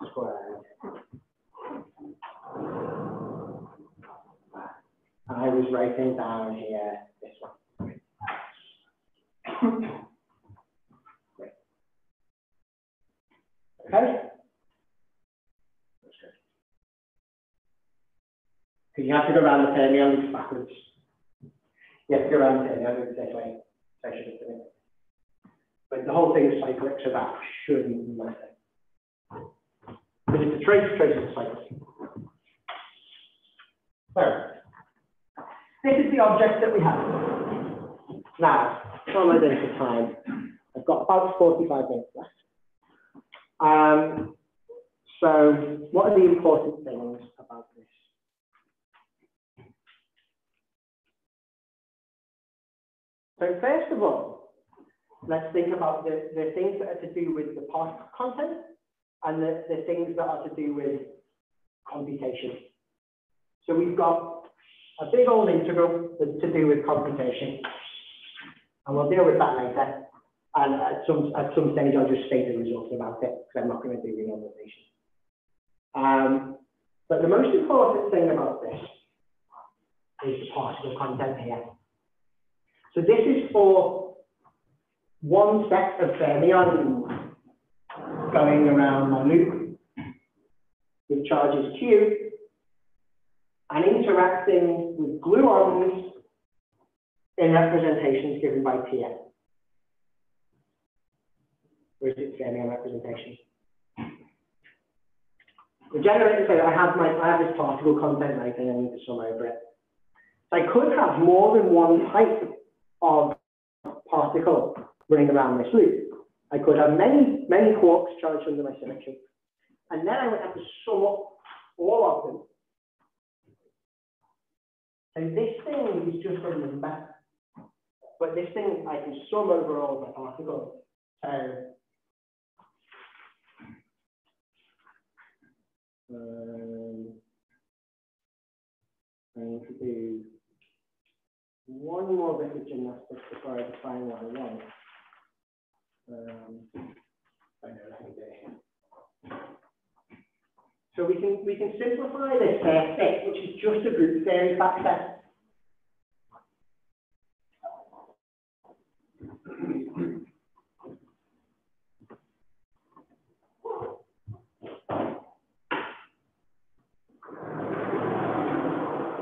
S1: squared. I was writing down here this one. Okay? Because you have to go around the fermion loops backwards. You have to go around the fermion loops this way. So I should have done it. But the whole thing is cyclic, so that shouldn't matter. But it's a trace, trace of cyclic. So, this is the object that we have. Now, time? I've got about 45 minutes left. Um, so what are the important things about this? So first of all, let's think about the, the things that are to do with the particle content and the, the things that are to do with computation. So we've got a big old integral that's to do with computation. And we'll deal with that later. And at some, at some stage, I'll just state the results about it, because I'm not going to do the normalization. Um, but the most important thing about this is the particle content here. So this is for one set of fermions going around my loop with charges Q and interacting with gluons in representations given by Tn. Where's representation? The generator says I have my I have this particle content right and I need to sum over it. So I could have more than one type of particle running around this loop. I could have many, many quarks charged under my symmetry. And then I would have to sum up all of them. So this thing is just a number. But this thing I can sum over all the particles. So um, need do one more bit of gymnastics before I define what I want. Know. So we can we can simplify this first bit, which is just a group theory factor.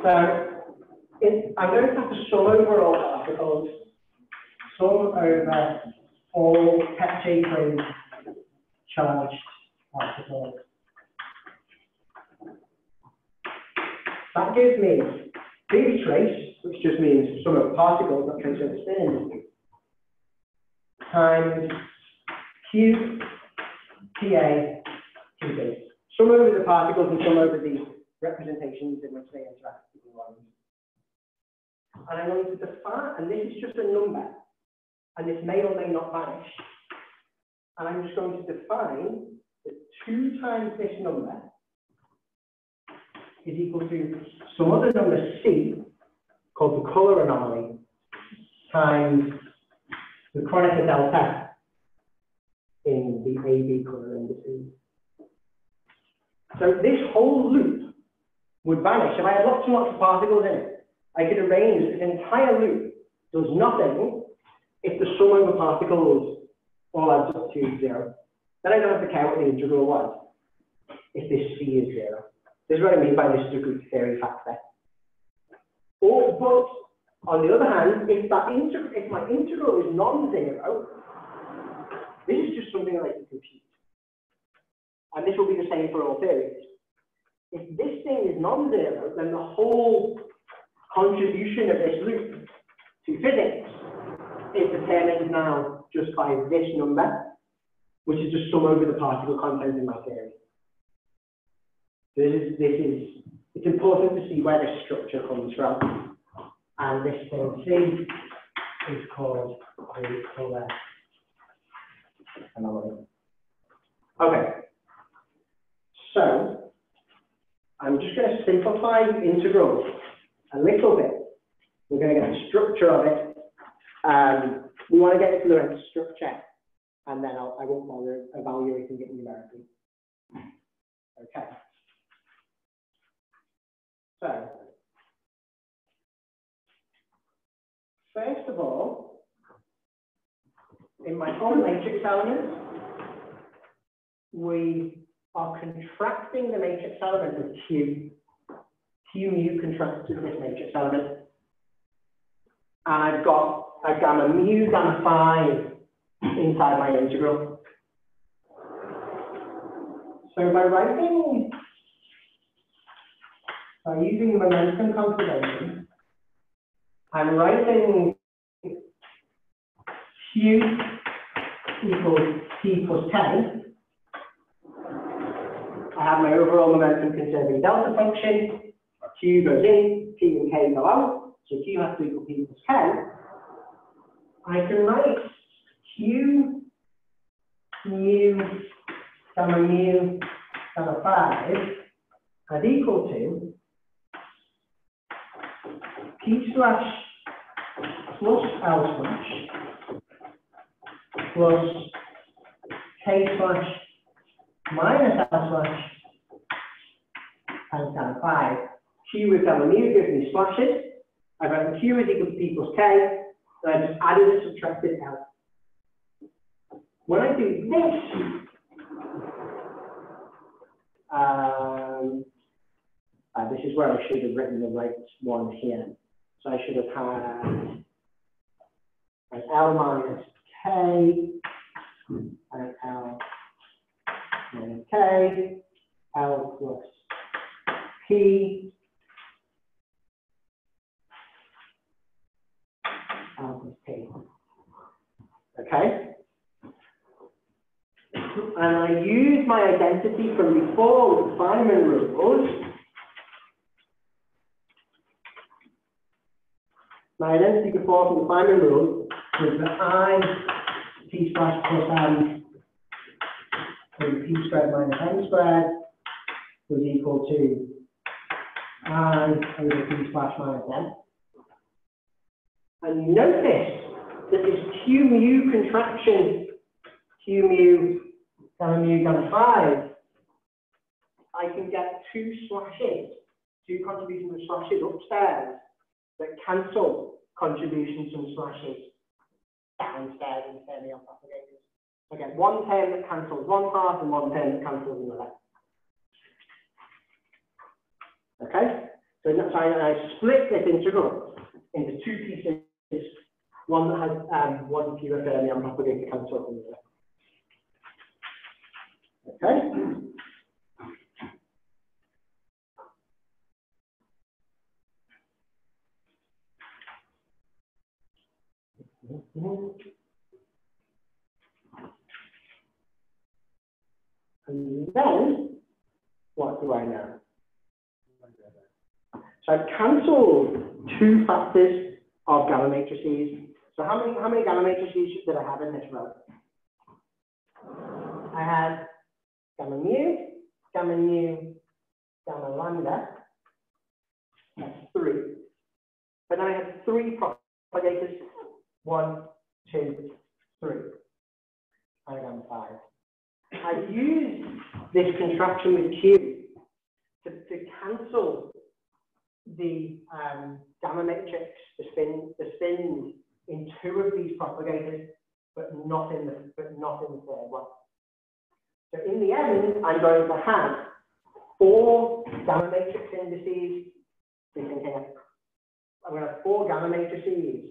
S1: So in, I'm going to have to sum over all particles sum over all Petri charged particles. That gives me B trace, which just means sum of particles that trace over spin, times Q, TA, QB. Sum over the particles and sum over the representations in which they interact. And I'm going to define, and this is just a number, and this may or may not vanish. And I'm just going to define that 2 times this number is equal to some other number C, called the color anomaly, times the Kronecker delta in the AB color indices. So this whole loop would vanish. If I had lots and lots of particles in it, I could arrange this entire loop does nothing if the sum of the particles all adds up to zero. Then I don't have to count the integral was if this C is zero. This is what I mean by this is a group theory factor. Or, but on the other hand, if that if my integral is non-zero, this is just something I can compute. And this will be the same for all theories. If this thing is non-zero, then the whole contribution of this loop to physics is determined now just by this number, which is just sum over the particle content in my theory. This is, this is, it's important to see where this structure comes from. And this thing C is called the color anomaly. Okay. So, I'm just going to simplify integrals a little bit. We're going to get the structure of it. Um, we want to get it to the structure, and then I'll, I won't bother evaluating it numerically. Okay. So, first of all, in my form matrix element, we are contracting the matrix element of Q Q mu contracts with this matrix element. And I've got a gamma mu, gamma 5 inside my integral. So by writing, by using the momentum conservation, I'm writing Q equals T plus K. I have my overall momentum conserving delta function. Q goes in, P and K go out, so Q has to equal P plus K. I can write Q mu gamma mu gamma 5 as equal to P slash plus L slash plus K slash minus L slash times gamma 5 Q with gamma mu gives me slashes. I've got Q is equal to P plus K. So I just added and subtracted out. When I do this, um, uh, this is where I should have written the right one here. So I should have had an L minus K, and L minus K, L plus P, L plus P, Okay? And I use my identity from before with Feynman rules. My identity before from the Feynman rule was that I t slash plus m over p squared minus m squared was equal to i over p slash minus m. And notice that this Q mu contraction, Q mu, gamma mu, gamma 5, I can get two slashes, two contributions of slashes upstairs that cancel contributions from slashes downstairs and fermion propagations. I get one term that cancels one part and one term that cancels another. Okay, so I, I split this integral into two pieces one that has um, one fewer fermion propagator cancel from the other. Okay? And then, what do I know? So I've cancelled two factors of gamma matrices. So how many, how many gamma matrices did I have in this row? I had gamma mu, gamma nu, gamma lambda. That's three. But then I had three propagators. One, two, three. I got five. I've used this contraction with Q to, to cancel the um, gamma matrix, the spin, the spins in two of these propagators, but not in the but not in the third one. So in the end, I'm going to have four gamma matrix indices sitting here. I'm going to have four gamma matrices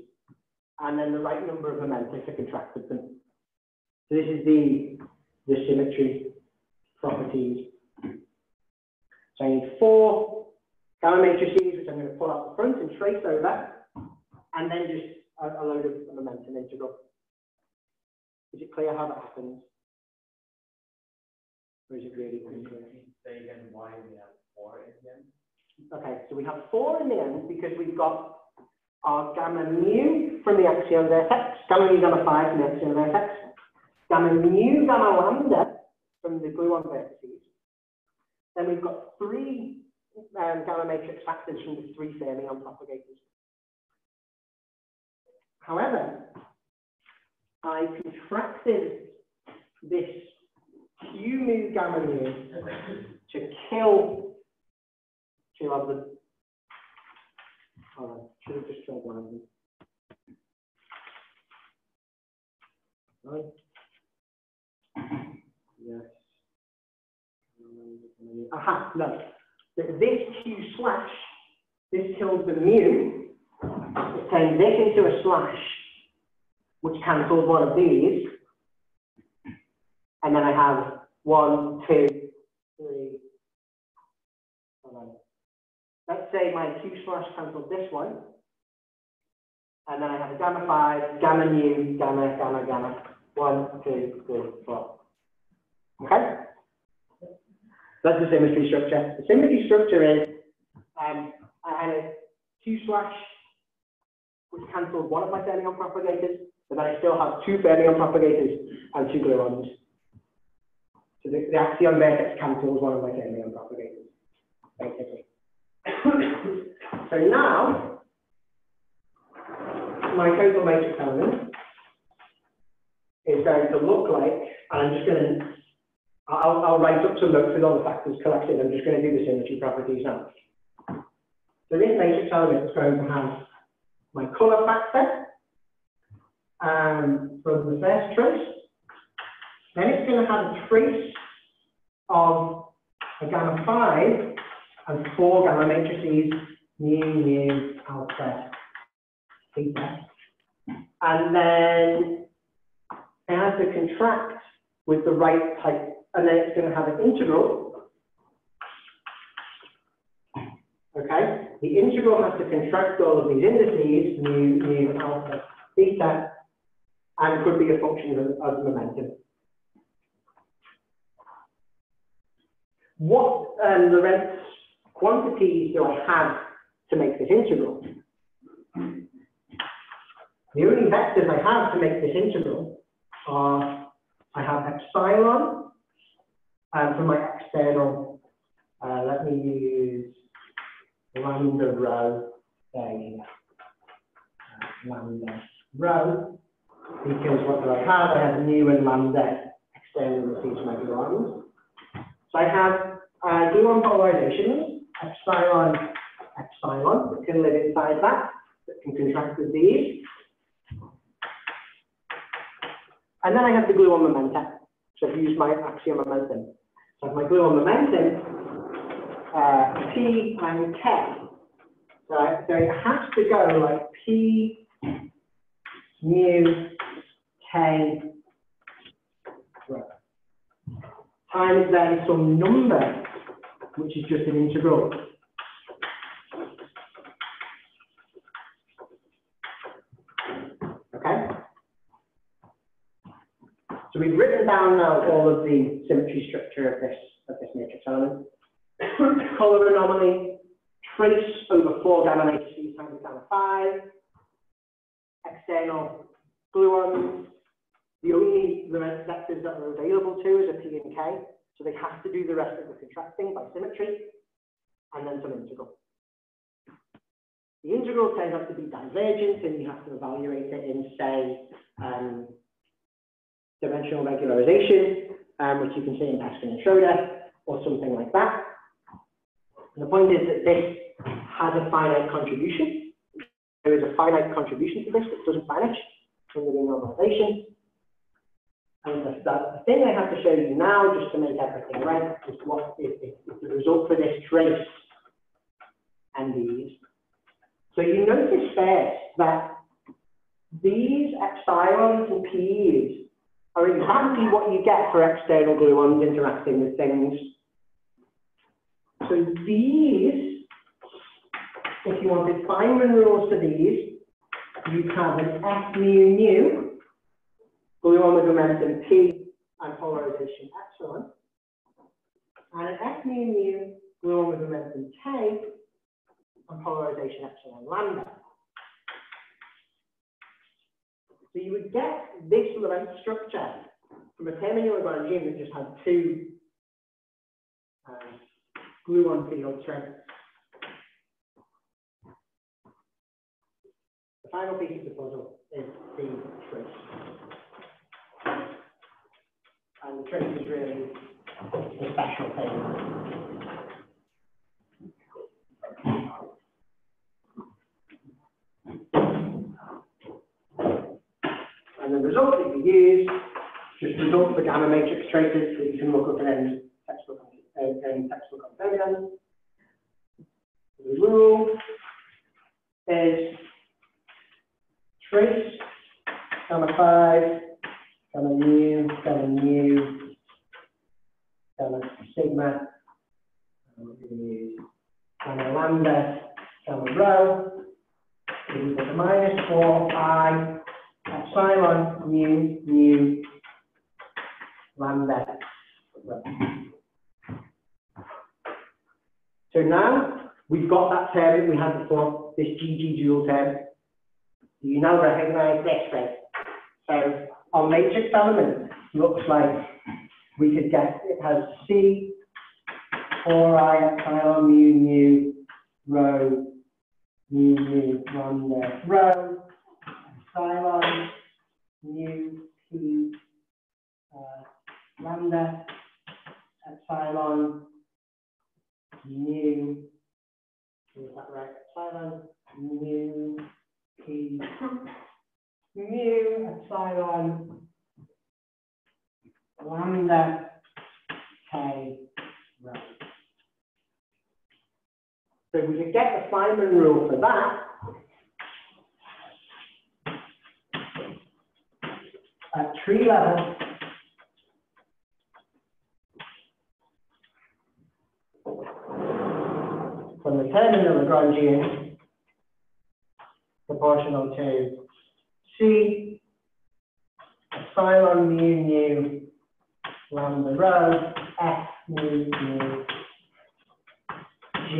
S1: and then the right number of momenta to contract with them. So this is the the symmetry properties. So I need four gamma matrices, which I'm going to pull out the front and trace over, and then just a, a load of momentum integral. Is it clear how that happens? Or is it really unclear?
S2: Say again, why we have four in the end?
S1: Okay, so we have four in the end because we've got our gamma mu from the axion vertex, gamma mu gamma 5 from the axion vertex, gamma mu gamma lambda from the gluon vertices. Then we've got three um, gamma matrix factors from the three fermion propagators. However, I contracted this Q mu gamma mu to kill two of. Hold on, should have just tried one of them. Right. Aha, no. Th- This Q slash, this kills the mu. It turns this into a slash, which cancels one of these. And then I have one, two, three. Let's say my Q slash cancels this one. And then I have a gamma five, gamma nu, gamma, gamma, gamma. One, two, three, four. Okay? That's the symmetry structure. The symmetry structure is um, I had a Q slash, which cancelled one of my fermion propagators, but then I still have two fermion propagators and two gluons. So the, the axion vertex cancels one of my fermion propagators, basically. so now, my total matrix element is going to look like, and I'm just going to I'll, I'll write up some notes with all the factors collected. I'm just going to do the symmetry properties now. So this matrix element is going to have my color factor um, from the first trace. Then it's going to have a trace of a gamma 5 and four gamma matrices, mu, mu, alpha, theta. And then it has to contract with the right type and then it's going to have an integral. Okay, the integral has to contract all of these indices, mu, mu, alpha, theta, and could be a function of, of momentum. What um, Lorentz quantities do I have to make this integral? The only vectors I have to make this integral are I have epsilon and for my external, uh, let me use lambda rho there. Uh, lambda rho, because what do I have? I have new and lambda external received my gluons. So I have uh, gluon polarizations, epsilon, epsilon, that can live inside that, that can contract with these. And then I have the gluon momenta. So I've used my axion momentum. So my gluon momentum, uh, P and K. So, so it has to go like P mu k rho times then some number, which is just an integral. Okay? So we've written down now all of the symmetry structure of this, of this matrix element. Color anomaly, trace over four gamma matrices times gamma five, external gluons. The only Lorentz vectors that are available to us are P and K, so they have to do the rest of the contracting by symmetry, and then some integral. The integral turns out to be divergent, and you have to evaluate it in, say, um, dimensional regularization, um, which you can see in Peskin and Schroeder, or something like that. And the point is that this has a finite contribution. There is a finite contribution to this that doesn't vanish from the normalization. And the, the thing I have to show you now, just to make everything right, is what is the result for this trace and these. So you notice first that these epsilons and p's are exactly what you get for external gluons interacting with things. So these, if you wanted Feynman rules for these, you'd have an F mu nu, gluon with momentum P and polarization epsilon, and an F mu mu, gluon with momentum K and polarization epsilon lambda. So you would get this Lorentz structure from a terminal Lagrangian that just had two um, gluon field strengths. The final piece of the puzzle is the trace. And the trace is really the special thing. And the you use, just result for gamma matrix traces that you can look up in textbook, in uh, any textbook on fermions. The rule is trace gamma five, gamma mu, gamma mu, gamma sigma, and gamma lambda, gamma rho, equal to minus four i mu mu lambda. rho. So now we've got that term that we had before, this GG dual term. You now recognize this thing. So our matrix element looks like we could get it has C, 4i epsilon mu mu rho mu mu lambda uh, rho epsilon mu p uh, lambda epsilon mu is that right epsilon mu p mu epsilon lambda k rho. So we could get the Feynman rule for that. At tree level. From the terminal Lagrangian proportional to C epsilon mu mu lambda rho F mu mu G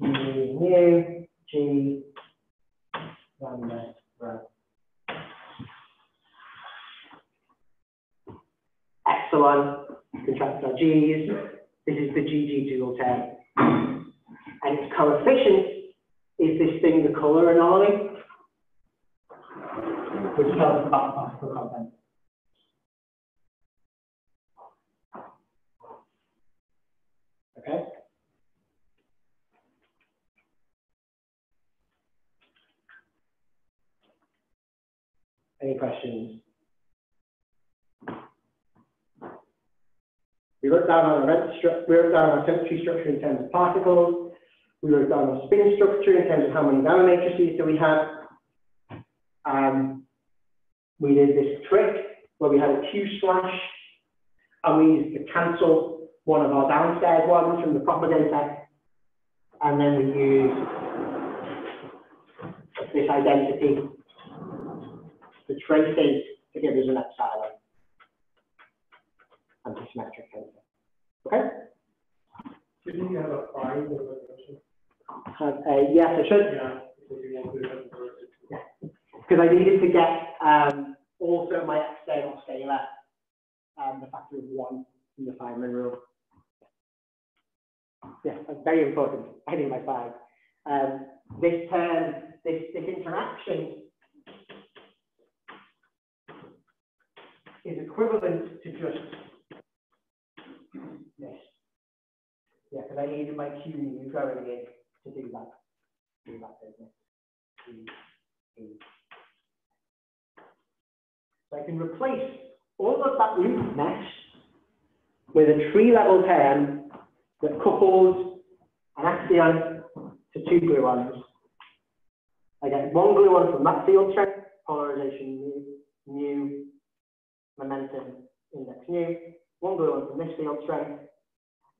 S1: mu mu G lambda rho. Epsilon contract our G's. This is the GG dual term. And its coefficient is this thing, the color anomaly, which tells about particle content. Okay? Any questions? We wrote down our stru- we symmetry structure in terms of particles. We wrote down our spin structure in terms of how many gamma matrices do we have. um, we did this trick where we had a Q slash and we used to cancel one of our downstairs ones from the propagator. And then we used this identity, the traces to give us an epsilon and this metric tensor. Okay?
S2: Didn't you have a five or a?
S1: Have yes, I should.
S2: Yeah. because you want to have the first.
S1: because I needed to get um, also my external scalar, um, the factor of one in the Feynman rule. Yes, that's very important. I need my five. Um, this term, this, this interaction is equivalent to just this. Yeah, because I needed my Q mu going in to do that, do that business. Q, Q. So I can replace all of that loop mesh with a tree-level term that couples an axion to two gluons. I get one gluon from that field strength, polarization mu, mu, momentum index mu, one gluon from this field strength,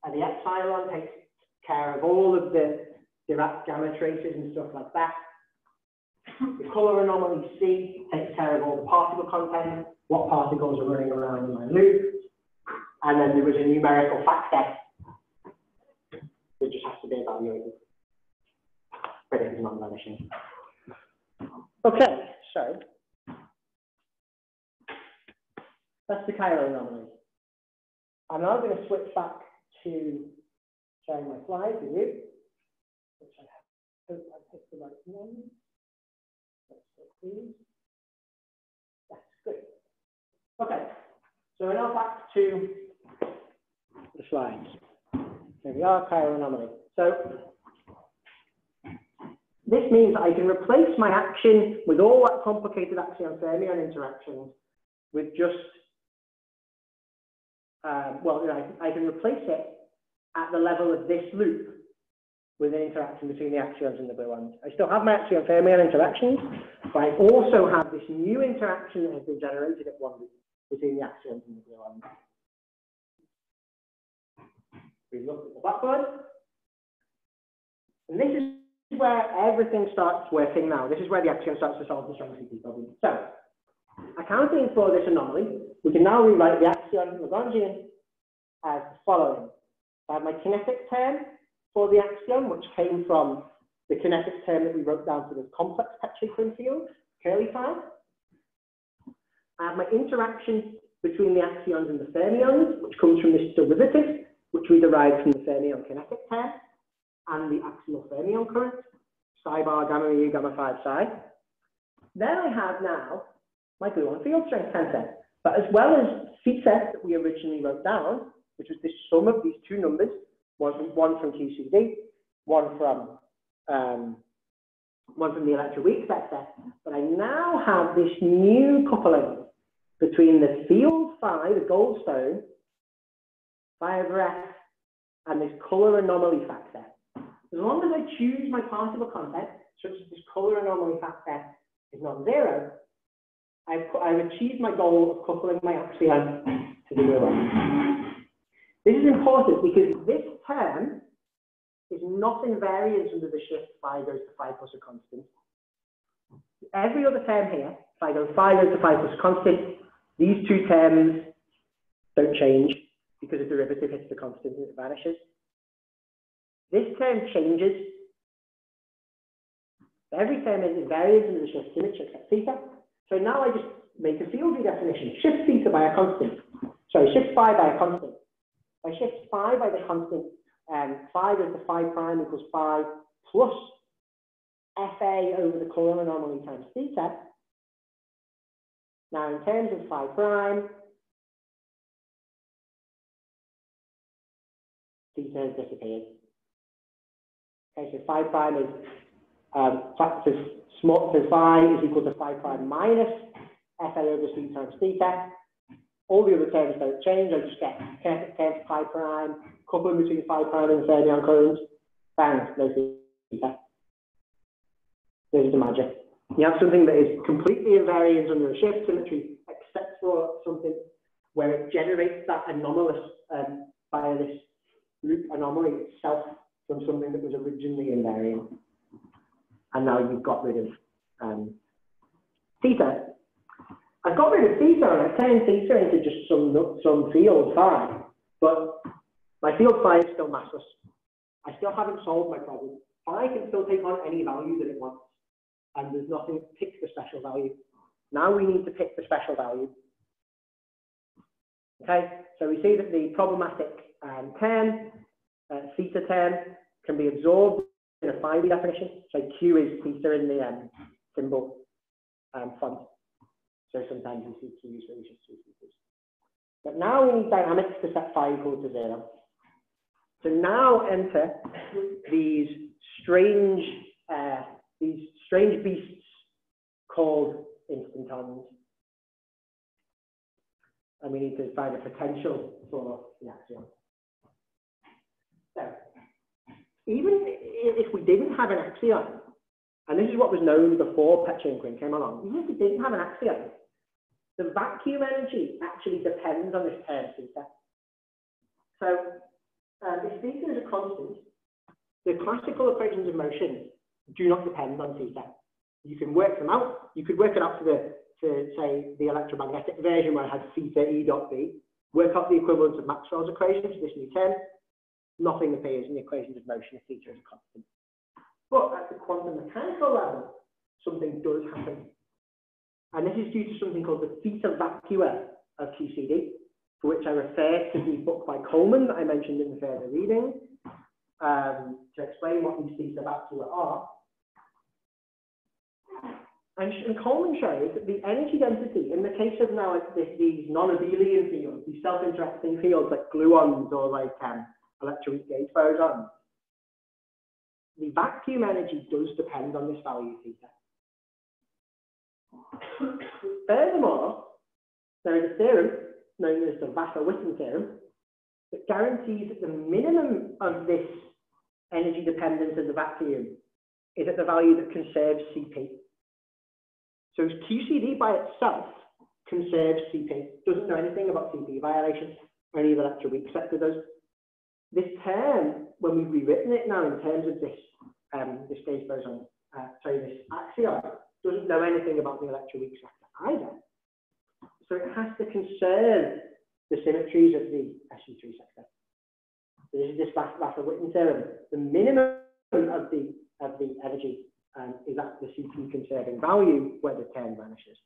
S1: and the epsilon takes care of all of the Dirac gamma traces and stuff like that. The color anomaly C takes care of all the particle content, what particles are running around in my loop, and then there was a numerical factor that just has to be evaluated. But it is non-vanishing. Okay, so that's the chiral anomaly. I'm now going to switch back to sharing my slides with you, which I hope I picked the right one. That's good. Okay, so we're now back to the slides. There we are, chiral anomaly. So this means I can replace my action with all that complicated axion fermion interactions with just, uh, well, I, I can replace it at the level of this loop with an interaction between the axions and the gluons. I still have my axion fermion interactions, but I also have this new interaction that has been generated at one loop between the axions and the gluons. We look at the blackboard. And this is where everything starts working now. This is where the axion starts to solve the strong CP problem. So, accounting for this anomaly, we can now rewrite the axion Lagrangian as the following. I have my kinetic term for the axion, which came from the kinetic term that we wrote down for the complex Petrie field, curly phi. I have my interaction between the axions and the fermions, which comes from this derivative, which we derived from the fermion kinetic term, and the axial fermion current, psi bar gamma mu gamma 5 psi. Then I have now my gluon field strength tensor, but as well as theta that we originally wrote down, which was the sum of these two numbers, one from, one from QCD, one from um, one from the electroweak sector, but I now have this new coupling between the field phi, the goldstone, phi over f, and this color anomaly factor. As long as I choose my particle content, such as this color anomaly factor is non-zero, I've, I've achieved my goal of coupling my axion to the gluon. This is important because this term is not invariant under the shift phi goes to phi plus a constant. Every other term here, phi goes phi goes to phi plus a constant, these two terms don't change because the derivative hits the constant and it vanishes. This term changes. Every term is invariant under the shift symmetry except theta. So now I just make a field redefinition. Shift theta by a constant. Sorry, shift phi by a constant. I shift phi by the constant, um, phi goes to phi prime equals phi plus fa over the color anomaly times theta. Now in terms of phi prime, theta has disappeared. Okay, so phi prime is, um, small, so phi is equal to phi prime minus fa over c times theta. All the other terms don't change. I just get term phi prime, coupling between phi prime and fermion current. Bang, no theta. This is the magic. You have something that is completely invariant under a shift symmetry, except for something where it generates that anomalous um, via this loop anomaly itself from something that was originally invariant. And now you've got rid of um, theta. I've got rid of theta and I've turned theta into just some, some field phi, but my field phi is still massless. I still haven't solved my problem. Phi can still take on any value that it wants, and there's nothing to pick the special value. Now we need to pick the special value. Okay, so we see that the problematic um, term, uh, theta term, can be absorbed in a phi definition. So Q is theta in the um, symbol um, font. So sometimes you see Q's, so you should see thetas. But now we need dynamics to set phi equal to zero. So now enter these strange, uh, these strange beasts called instantons. And we need to find a potential for the axion. So, even if we didn't have an axion, and this is what was known before Quinn came along, even if we didn't have an axion, the vacuum energy actually depends on this term theta. So um, if theta is a constant, the classical equations of motion do not depend on theta. You can work them out. You could work it out to the, to say the electromagnetic version where I had theta E dot B, work out the equivalence of Maxwell's equations, this new term. Nothing appears in the equations of motion if theta is a constant. But at the quantum mechanical level, something does happen. And this is due to something called the theta vacua of QCD for which I refer to the book by Coleman that I mentioned in the further reading, um, to explain what these theta vacua are. And, and, Coleman shows that the energy density, in the case of now these non-abelian fields, these self-interacting fields like gluons or like um, electroweak gauge bosons, the vacuum energy does depend on this value theta. Furthermore, there is a theorem known as the Vafa-Witten theorem that guarantees that the minimum of this energy dependence of the vacuum is at the value that conserves CP. So QCD by itself conserves CP, doesn't know anything about CP any of the electroweak sector does. This term, when we've rewritten it now in terms of this, um, this gauge boson, uh, sorry, this axion, doesn't know anything about the electroweak sector either. So it has to conserve the symmetries of the SU3 sector. So this is this Vafa-Witten theorem. The minimum of the of the energy um, is at the CP conserving value where the term vanishes.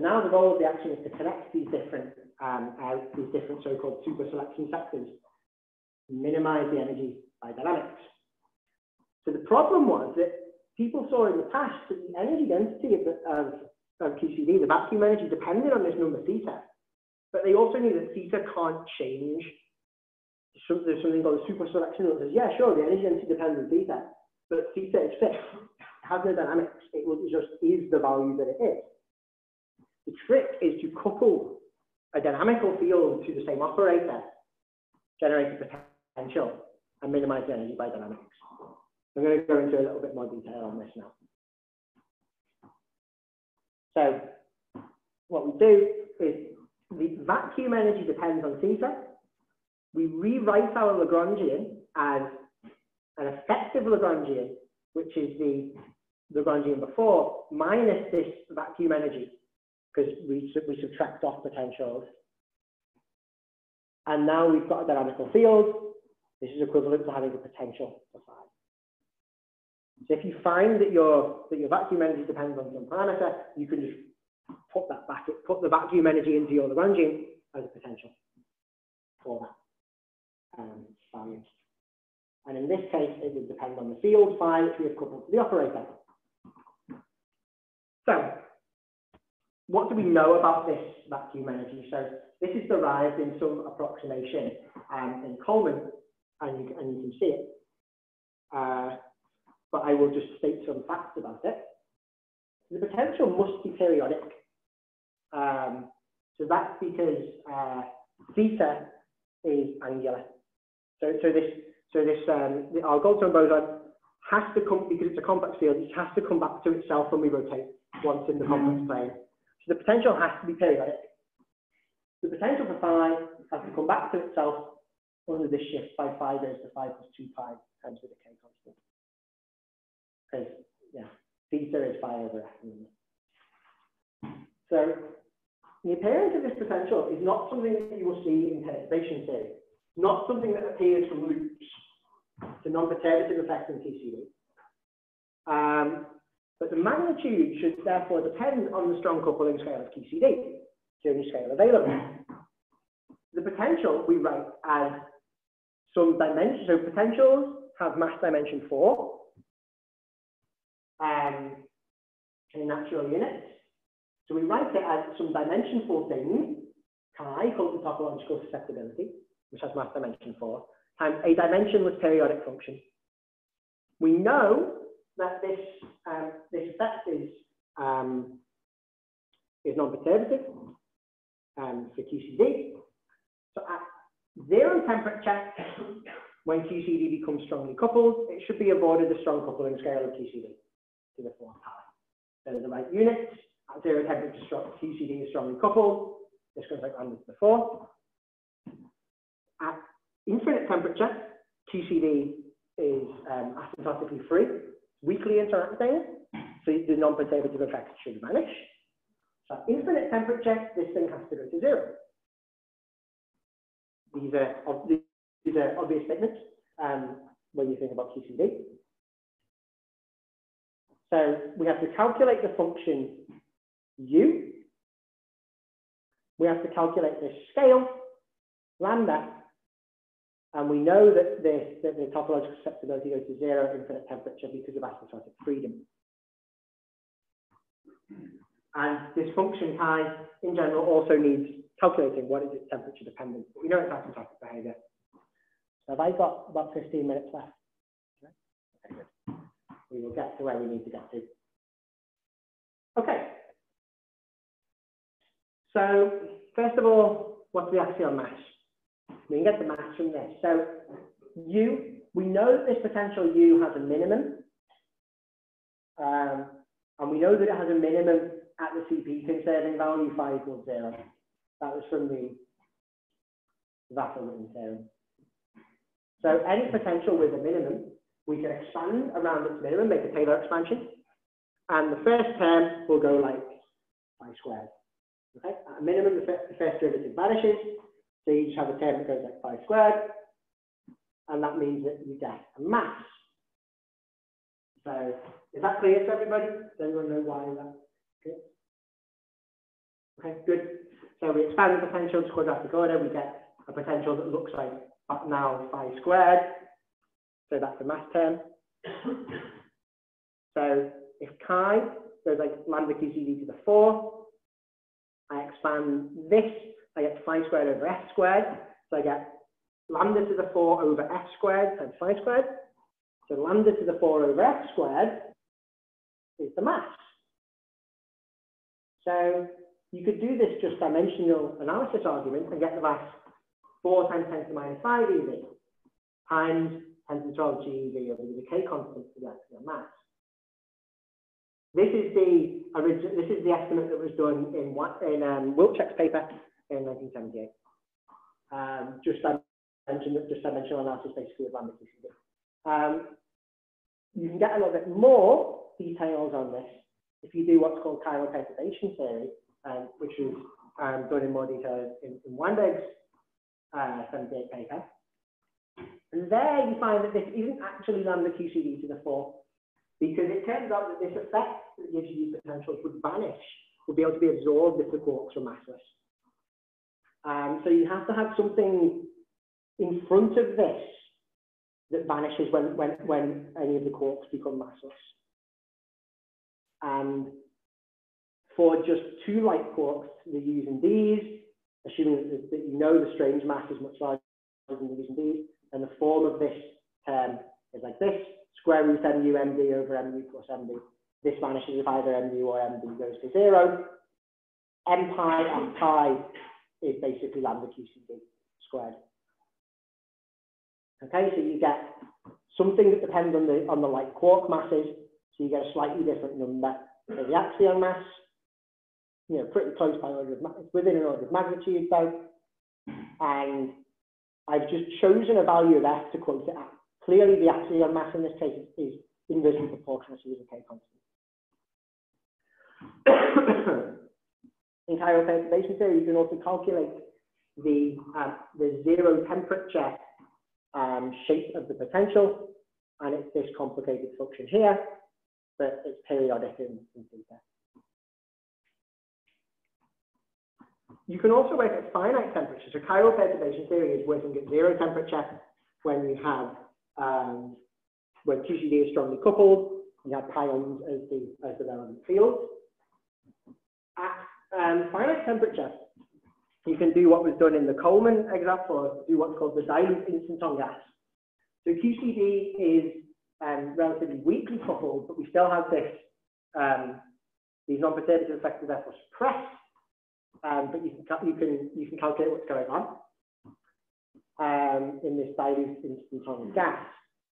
S1: So now the goal of the action is to connect these different um, out these different so-called super selection sectors, minimize the energy by dynamics. So the problem was that people saw in the past that the energy density of, of, of QCD, the vacuum energy, depended on this number theta. But they also knew that theta can't change. So there's something called super selection that says, yeah, sure, the energy density depends on theta, but theta is fixed. It has no dynamics. It just is the value that it is. The trick is to couple a dynamical field to the same operator, generate a potential, and minimize the energy by dynamics. I'm going to go into a little bit more detail on this now. So what we do is the vacuum energy depends on theta. We rewrite our Lagrangian as an effective Lagrangian, which is the Lagrangian before, minus this vacuum energy, because we, we subtract off potentials. And now we've got a dynamical field. This is equivalent to having a potential for phi. So if you find that your that your vacuum energy depends on some parameter, you can just put that back, put the vacuum energy into your Lagrangian as a potential for that um, value. And in this case, it would depend on the field phi, which we have coupled to the operator. So, what do we know about this vacuum energy? So, this is derived in some approximation um, in Coleman, and you, and you can see it. Uh, but I will just state some facts about it. The potential must be periodic. Um, so that's because uh, theta is angular. So, so this, so this, um, our Goldstone boson has to come, because it's a complex field, it has to come back to itself when we rotate once in the complex plane. So the potential has to be periodic. The potential for phi has to come back to itself under this shift by phi goes to 5 plus 2 pi times the decay constant. Because, yeah, theta is phi over f. So the appearance of this potential is not something that you will see in perturbation theory, not something that appears from loops to non-perturbative effects in QCD. Um, but the magnitude should therefore depend on the strong coupling scale of QCD, the only scale available. The potential we write as some dimension, so potentials have mass dimension four um, in natural units. So we write it as some dimension four thing, chi, called the topological susceptibility, which has mass dimension four, times a dimensionless periodic function. We know that this, um, this effect is, um, is non-perturbative um, for QCD. So at zero temperature, when QCD becomes strongly coupled, it should be avoided the strong coupling scale of QCD to the fourth power. Those are the right units. At zero temperature, QCD is strongly coupled. This goes like under the fourth. At infinite temperature, QCD is um, asymptotically free, weakly interacting, so the non-perturbative effects should vanish. So at infinite temperature, this thing has to go to zero. These are, these are obvious statements um, when you think about QCD. So we have to calculate the function u. We have to calculate this scale, lambda, and we know that, this, that the topological susceptibility goes to zero at infinite temperature because of asymptotic freedom. And this function chi, in general, also needs calculating what is its temperature dependent. But we know it's asymptotic behavior. So have I got about 15 minutes left? Okay, we will get to where we need to get to. Okay. So first of all, what's the axion mass? We can get the mass from this. So U, we know that this potential U has a minimum. Um, and we know that it has a minimum at the CP conserving value 5 equals 0. That was from the Vafa theorem. So any potential with a minimum we can expand around its minimum, make a Taylor expansion. And the first term will go like pi squared. Okay, at a minimum, the first derivative vanishes. So you just have a term that goes like pi squared. And that means that you get a mass. So is that clear to everybody? Does anyone know why that? Okay. Okay, good. So we expand the potential to quadratic order, we get a potential that looks like now pi squared. So that's the mass term. so if chi goes like lambda QCD to the 4, I expand this, I get phi squared over f squared. So I get lambda to the 4 over f squared times phi squared. So lambda to the 4 over f squared is the mass. So you could do this just dimensional analysis argument and get the mass 4 times 10 to the minus 5 eV times 10 to the 12 GeV over the decay constant for the axion mass. This is the this is the estimate that was done in in um, Wilczek's paper in 1978. Um, just just dimensional analysis basically of lambda QCD. Um, you can get a little bit more details on this if you do what's called chiral perturbation theory, um, which is um, done in more detail in, in Weinberg's uh, 78 paper. And there you find that this isn't actually lambda QCD to the 4, because it turns out that this effect that gives you these potentials would vanish, would be able to be absorbed if the quarks were massless. Um, so you have to have something in front of this that vanishes when, when, when any of the quarks become massless. And for just two light quarks, they're using these, assuming that, that you know the strange mass is much larger than the using these, and the form of this term is like this, square root mu md over mu plus md. This vanishes if either mu or md goes to zero. m pi and pi is basically lambda QCD squared. Okay, so you get something that depends on the, on the like quark masses, so you get a slightly different number. So the axion mass, you know, pretty close by order of, within an order of magnitude though. And I've just chosen a value of f to quote it at. Clearly the axion mass in this case is inversely proportional to the k constant. Chiral perturbation theory, you can also calculate the, uh, the zero temperature um, shape of the potential, and it's this complicated function here, but it's periodic in, in theta. You can also work at finite temperature. So chiral perturbation theory is working at zero temperature when you have um, when QCD is strongly coupled, you have pions as the as the relevant field. At um, finite temperature, you can do what was done in the Coleman example, or do what's called the dilute instanton gas. So QCD is um, relatively weakly coupled, but we still have this, um, these non-perturbative effects are therefore suppressed, um, but you can, you, can, you can calculate what's going on um, in this dilute instanton gas.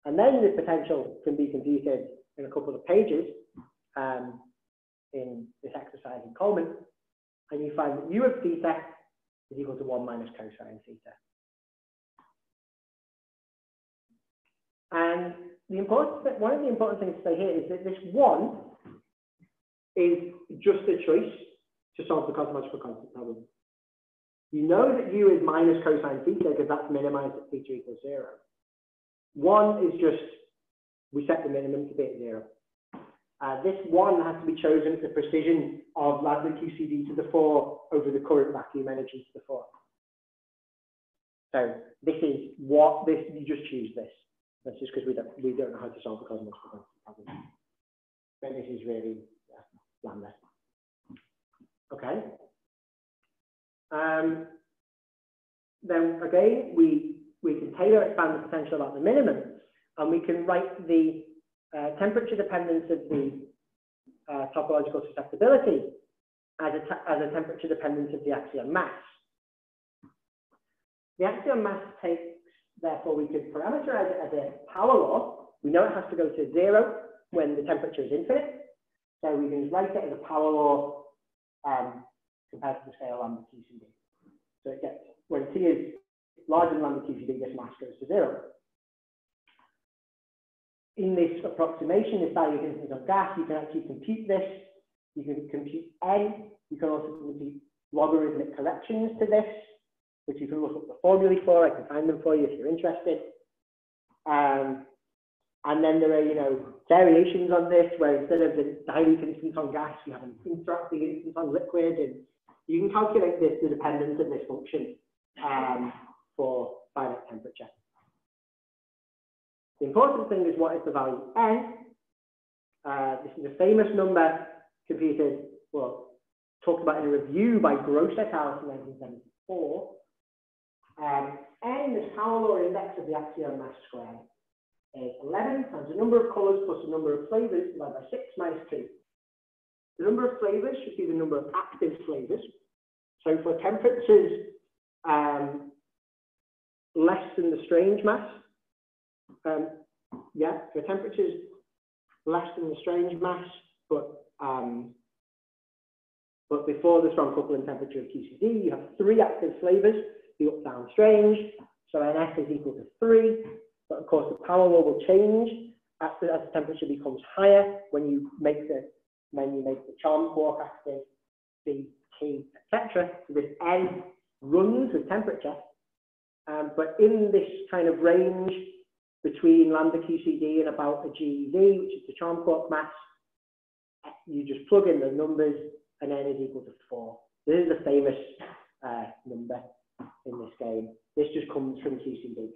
S1: And then the potential can be computed in a couple of pages um, in this exercise in Coleman, and you find that u of theta is equal to 1 minus cosine theta. And the important, one of the important things to say here is that this 1 is just a choice to solve the cosmological constant problem. You know that u is minus cosine theta because that's minimized at theta equals 0. 1 is just, we set the minimum to be at 0. Uh, this one has to be chosen at the precision of lambda QCD to the 4 over the current vacuum energy to the 4. So this is what this, you just choose this. That's just because we don't, we don't know how to solve the cosmological problem. But this is really yeah, lambda. Okay. Um, then again, we, we can Taylor expand the potential about the minimum, and we can write the uh, temperature dependence of the uh, topological susceptibility as a, as a temperature dependence of the axion mass. The axion mass takes, therefore, we could parameterize it as a power law. We know it has to go to zero when the temperature is infinite. So we can write it as a power law um, compared to the scale lambda QCD. So it gets, when T is larger than lambda QCD, this mass goes to zero in this approximation, this value of instanton gas, you can actually compute this. You can compute n. You can also compute logarithmic corrections to this, which you can look up the formulae for. I can find them for you if you're interested. Um, and then there are, you know, variations on this where instead of the dilute instanton gas, you have an interacting instanton liquid, and you can calculate this, the dependence of this function um, for finite temperature. The important thing is what is the value n. Uh, this is a famous number computed, well, talked about in a review by Gross et al. in 1974. Um, n, this power law index of the axion mass squared, is 11 times the number of colors plus the number of flavors divided by 6 minus 2. The number of flavors should be the number of active flavors. So for temperatures um, less than the strange mass, um, yeah, the temperature's less than the strange mass, but um, but before the strong coupling temperature of QCD, you have three active flavors, the up, down, strange. So NF is equal to three, but of course the power law will change as the, as the temperature becomes higher when you make the when you make the charm quark active, B, T, etc. So this N runs with temperature, um, but in this kind of range, between lambda QCD and about a GeV, which is the charm quark mass. You just plug in the numbers and n is equal to 4. This is a famous uh, number in this game. This just comes from QCD.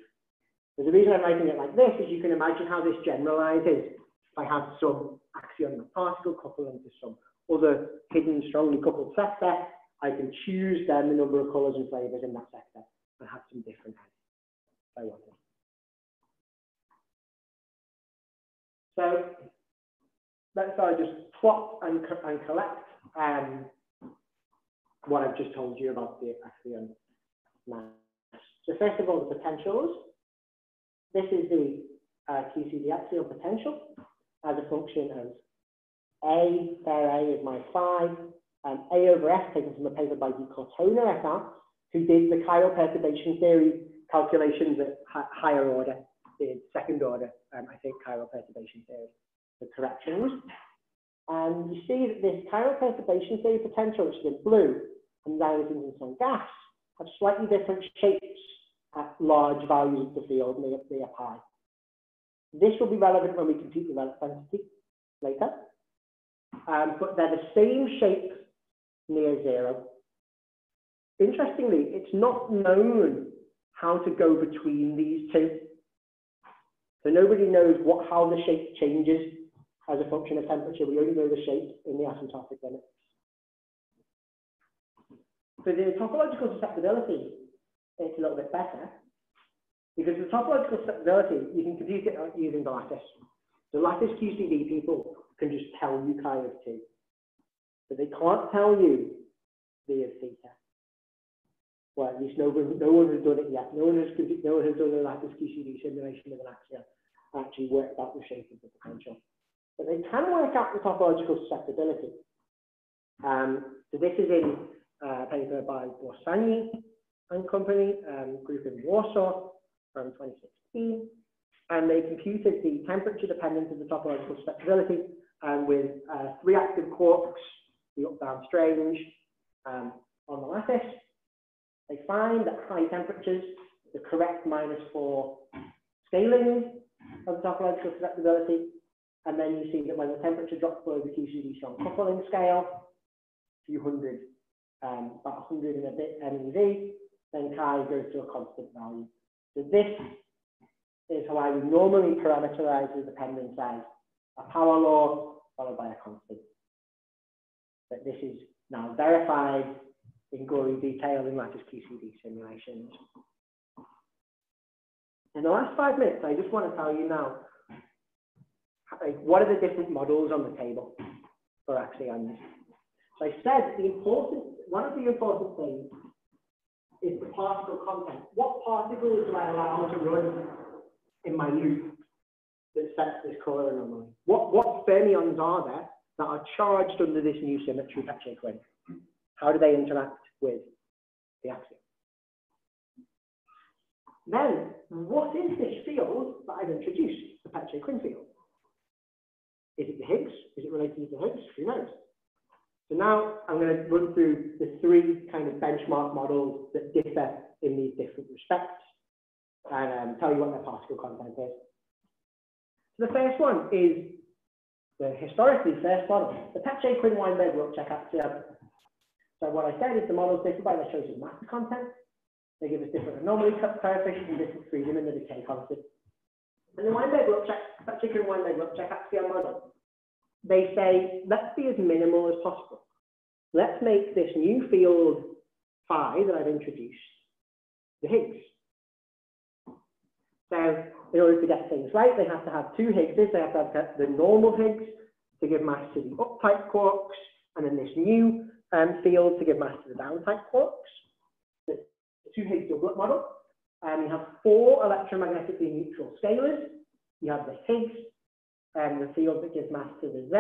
S1: But the reason I'm writing it like this is you can imagine how this generalizes. If I have some axion particle coupled into some other hidden strongly coupled sector, I can choose then the number of colors and flavors in that sector and have some different if I wanted. So let's I just plot and, and collect um, what I've just told you about the axion mass. So first of all, the potentials. This is the uh, QCD axion potential as a function of A, there A is my phi, and A over F taken from a paper by Di Cortona et al., who did the chiral perturbation theory calculations at higher order, second order, um, I think, chiral perturbation theory, the corrections. And you see that this chiral perturbation theory potential, which is in blue, and xylitons and some gas, have slightly different shapes at large values of the field near, near pi. This will be relevant when we compute the relic density later. Um, but they're the same shape near zero. Interestingly, it's not known how to go between these two. So nobody knows what how the shape changes as a function of temperature. We only know the shape in the asymptotic limits. For the topological susceptibility, it's a little bit better because the topological susceptibility, you can compute it using the lattice. The lattice QCD people can just tell you chi of t, but they can't tell you v of theta. Well, at least no one, no one has done it yet. No one has, no one has done a lattice QCD simulation of an axion actually work out the shape of the potential. But they can work out the topological susceptibility. Um, so this is in a paper by Borsanyi and company, um, group in Warsaw from 2016. And they computed the temperature dependence of the topological susceptibility um, with uh, three active quarks, the up-down strange, um, on the lattice. They find that high temperatures, the correct minus four scaling of the topological susceptibility, and then you see that when the temperature drops below the QCD strong coupling scale, a few hundred, um, about 100 and a bit MeV, then chi goes to a constant value. So this is how I would normally parameterize the dependence as a power law followed by a constant. But this is now verified in gory detail in lattice QCD simulations. In the last five minutes, I just want to tell you now, like, what are the different models on the table for axions? So I said the important, one of the important things is the particle content. What particles do I allow to run in my loop that sets this color anomaly? What, what fermions are there that are charged under this new symmetry Peccei-Quinn? How do they interact with the axion? Then, what is this field that I've introduced, the Peccei-Quinn field? Is it the Higgs? Is it related to the Higgs? Who knows? So now I'm going to run through the three kind of benchmark models that differ in these different respects and um, tell you what their particle content is. So the first one is the historically first model, the Peccei-Quinn-Weinberg-Wilczek axion. So what I said is the models differ by their choice of mass content. They give us different anomaly coefficients and different freedom in the decay constant. And the Weinberg-Wilczek, particular Weinberg-Wilczek axion model, they say, let's be as minimal as possible. Let's make this new field phi that I've introduced the Higgs. So in order to get things right, they have to have two Higgses. They have to have the normal Higgs to give mass to the up-type quarks, and then this new um, field to give mass to the down-type quarks. Two Higgs doublet model. And you have four electromagnetically neutral scalars. You have the Higgs, and the field that gives mass to the Z.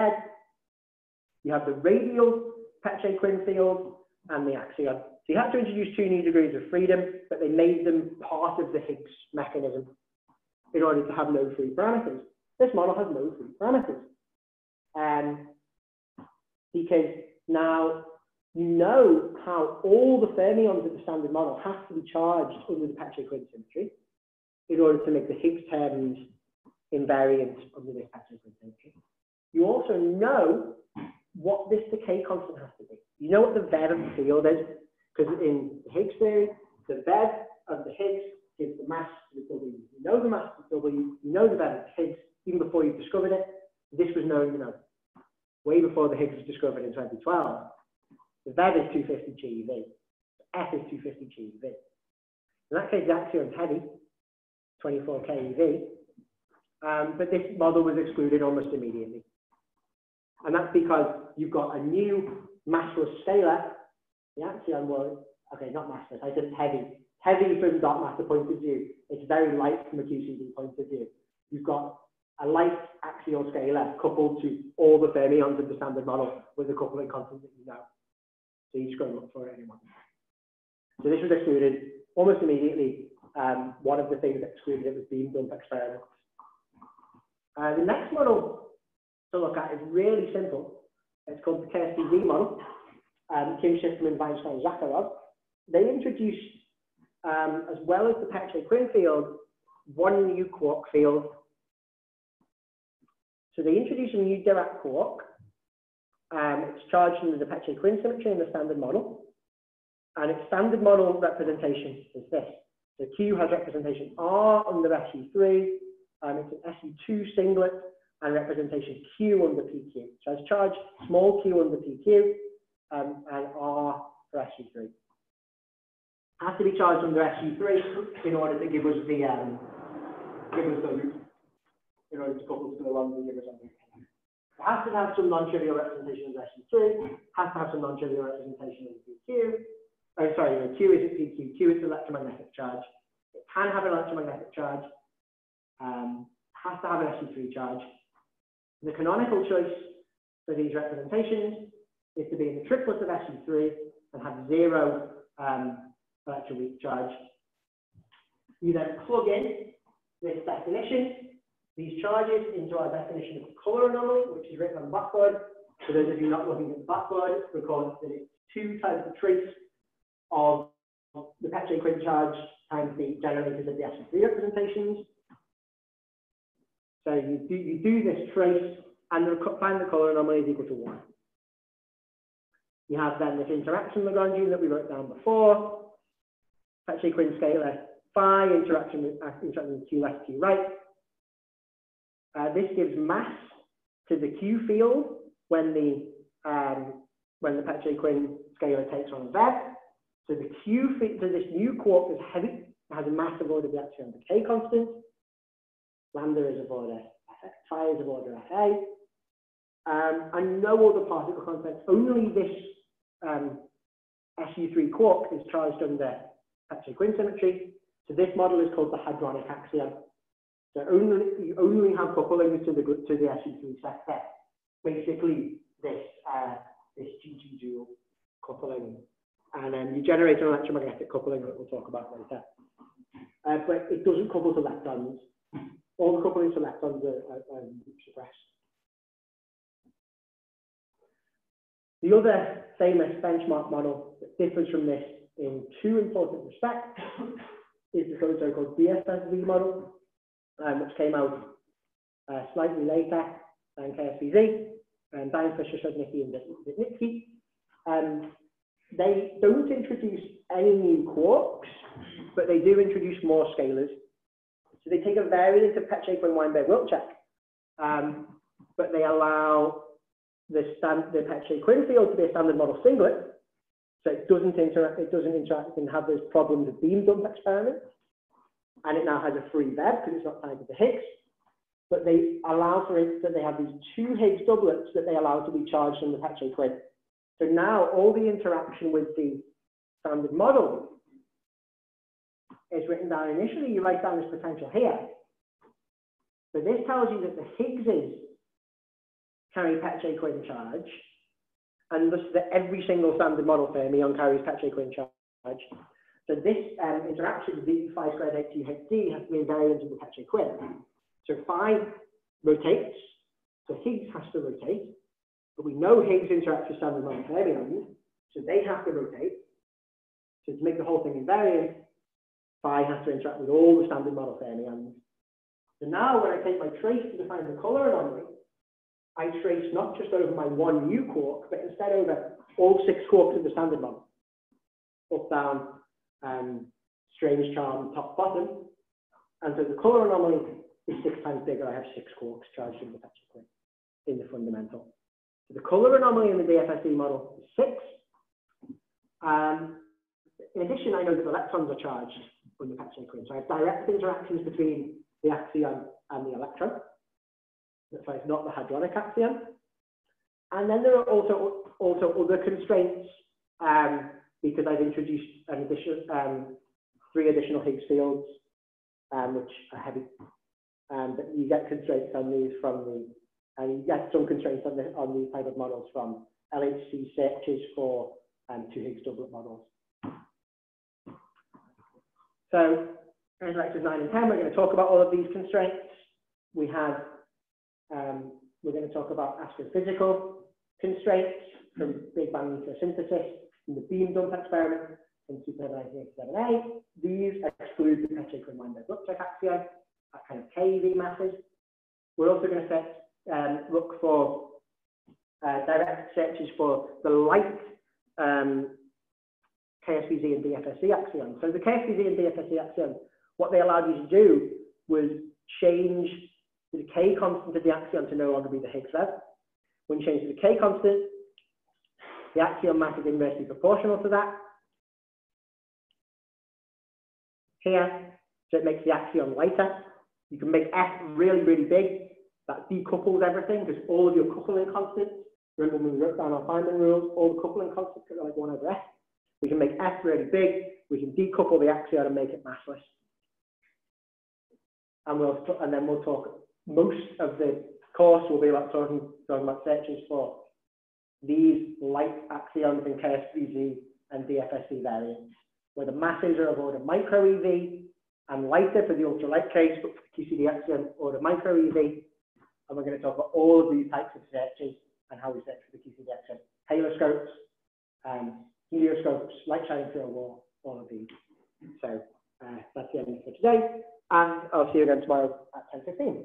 S1: You have the radial Peccei-Quinn field and the axion. So you have to introduce two new degrees of freedom, but they made them part of the Higgs mechanism in order to have no free parameters. This model has no free parameters. Um, because now you know how all the fermions of the standard model have to be charged under the Peccei-Quinn symmetry in order to make the Higgs terms invariant under this Peccei-Quinn symmetry. You also know what this decay constant has to be. You know what the VEV of the field is, because in the Higgs theory, the VEV of the Higgs gives the mass to the W. You know the mass to the W, you know the VEV of the Higgs, even before you've discovered it. This was known, you know, way before the Higgs was discovered in 2012. The VEV is 250 GeV. F is 250 GeV. In that case, the axion's heavy, 24 keV. Um, but this model was excluded almost immediately. And that's because you've got a new massless scalar. The axiom was, okay, not massless, I said heavy. Heavy from dark matter point of view. It's very light from a QCD point of view. you've got a light axial scalar coupled to all the fermions of the standard model with a coupling constant that you know. So you look for anyone. So this was excluded almost immediately. Um, one of the things that excluded it was beam dump experiments. Uh, the next model to look at is really simple. It's called the KSVZ model. Um, Kim Shifman and Vainshtein Zakharov. They introduced, um, as well as the Peccei-Quinn field, one new quark field. So they introduced a new Dirac quark. Um, it's charged under the Peccei-Quinn symmetry in the standard model. And its standard model representation is this. So Q has representation R under SU3, and it's an SU2 singlet, and representation Q under PQ. So it's charged small q under PQ, um, and R for SU3. Has to be charged under SU3 in order to give us the um, give us the loop, in order to couple to the give us loop. It has to have some non-trivial representation under SU3, has to have some non-trivial representation under PQ, oh sorry, no, Q is PQ, Q is electromagnetic charge. It can have an electromagnetic charge, um, has to have an SU3 charge. The canonical choice for these representations is to be in the triplet of SU3 and have zero um, charge. You then plug in this definition, these charges into our definition of color anomaly, which is written on the blackboard. For those of you not looking at the blackboard, recall that it's two times the trace of the Peccei-Quinn charge times the generators of the SU3 representations. So you do, you do this trace and the, find the color anomaly is equal to one. You have then this interaction Lagrangian that we wrote down before. Peccei-Quinn scalar phi interaction with, uh, interaction with Q left, Q right. Uh, this gives mass to the Q field when the um, when the Peccei-Quinn scalar takes on vev. So the Q fit to this new quark is heavy, it has a mass of order the axion decay constant. Lambda is of order phi is of order Fa. Um, and no other particle constants, only this um, SU3 quark is charged under Peccei-Quinn symmetry. So this model is called the hadronic axion. So only you only have couplings to the to the SU3 sector. Basically, this uh, this GG dual coupling and then you generate an electromagnetic coupling that we'll talk about later. Uh, but it doesn't couple to leptons. All the couplings to leptons are, are, are suppressed. The other famous benchmark model that differs from this in two important respects is the so-called DFSZ model, um, which came out uh, slightly later than KSVZ, and Dan Fisher, and Zhitnitsky. Um, they don't introduce any new quarks, but they do introduce more scalars. So they take a variant of Peccei-Quinn Weinberg Wilczek, um, but they allow the, stand, the Peccei-Quinn field to be a standard model singlet, so it doesn't interact, it doesn't interact and have those problems of beam dump experiments. And it now has a free vev because it's not tied to the Higgs. But they allow for it that they have these two Higgs doublets that they allow to be charged in the Peccei-Quinn. So now all the interaction with the standard model is written down initially. You write down this potential here. But this tells you that the Higgses carry Peccei-Quinn charge, and thus that every single standard model fermion carries Peccei-Quinn charge. So this um, interaction V phi squared H T H D has to be invariant of the Peccei-Quinn. So phi rotates, so Higgs has to rotate, but we know Higgs interacts with standard model fermions, so they have to rotate. So to make the whole thing invariant, phi has to interact with all the standard model fermions. So now when I take my trace to define the color anomaly, I trace not just over my one new quark, but instead over all six quarks of the standard model. Up, down, um, strange charm, top, bottom. And so the color anomaly is six times bigger. I have six quarks charged in the in the fundamental. So the color anomaly in the DFSZ model is six. Um, in addition, I know that electrons are charged when the Peccei-Quinn. So I have direct interactions between the axion and the electron. So it's not the hadronic axion. And then there are also, also other constraints um, because I've introduced an addition, um, three additional Higgs fields, um, which are heavy. Um, but you get constraints on these from the, and you get some constraints on the, on these type of models from LHC searches for, um, two Higgs doublet models. So, in lectures nine and 10, we're going to talk about all of these constraints. We have, um, we're going to talk about astrophysical constraints from Big Bang nuclear from the beam dump experiment in 1987A. These exclude the Peccei-Quinn-Weinberg-Wilczek axion, that kind of KV method. We're also going to set, um, look for uh, direct searches for the light um, KSVZ and DFSZ axion. So the KSVZ and DFSZ axion, what they allowed you to do was change decay constant of the axion to no longer be the Higgs vev. When you change decay constant, the axion mass is inversely proportional to that. Here, so it makes the axion lighter. You can make F really, really big. That decouples everything because all of your coupling constants, remember when we wrote down our Feynman rules, all the coupling constants are like 1 over F. We can make F really big. We can decouple the axion and make it massless. And we'll and then we'll talk. Most of the course will be about talking talking about searches for these light axions in KSVZ and DFSZ variants, where the masses are of order micro EV and lighter for the ultralight case, but for the QCD axion, order micro EV. And we're going to talk about all of these types of searches and how we search for the QCD axion. Haloscopes, um, helioscopes, light shining through a wall, all of these. So uh, that's the end for today. And I'll see you again tomorrow at 10.15.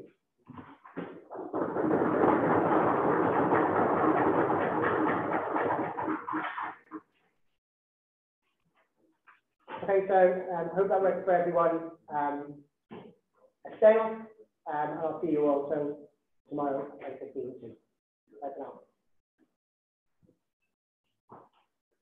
S1: Okay, so um, hope that works for everyone. Um, stay on, um, and I'll see you all so tomorrow at 15 too. Bye now.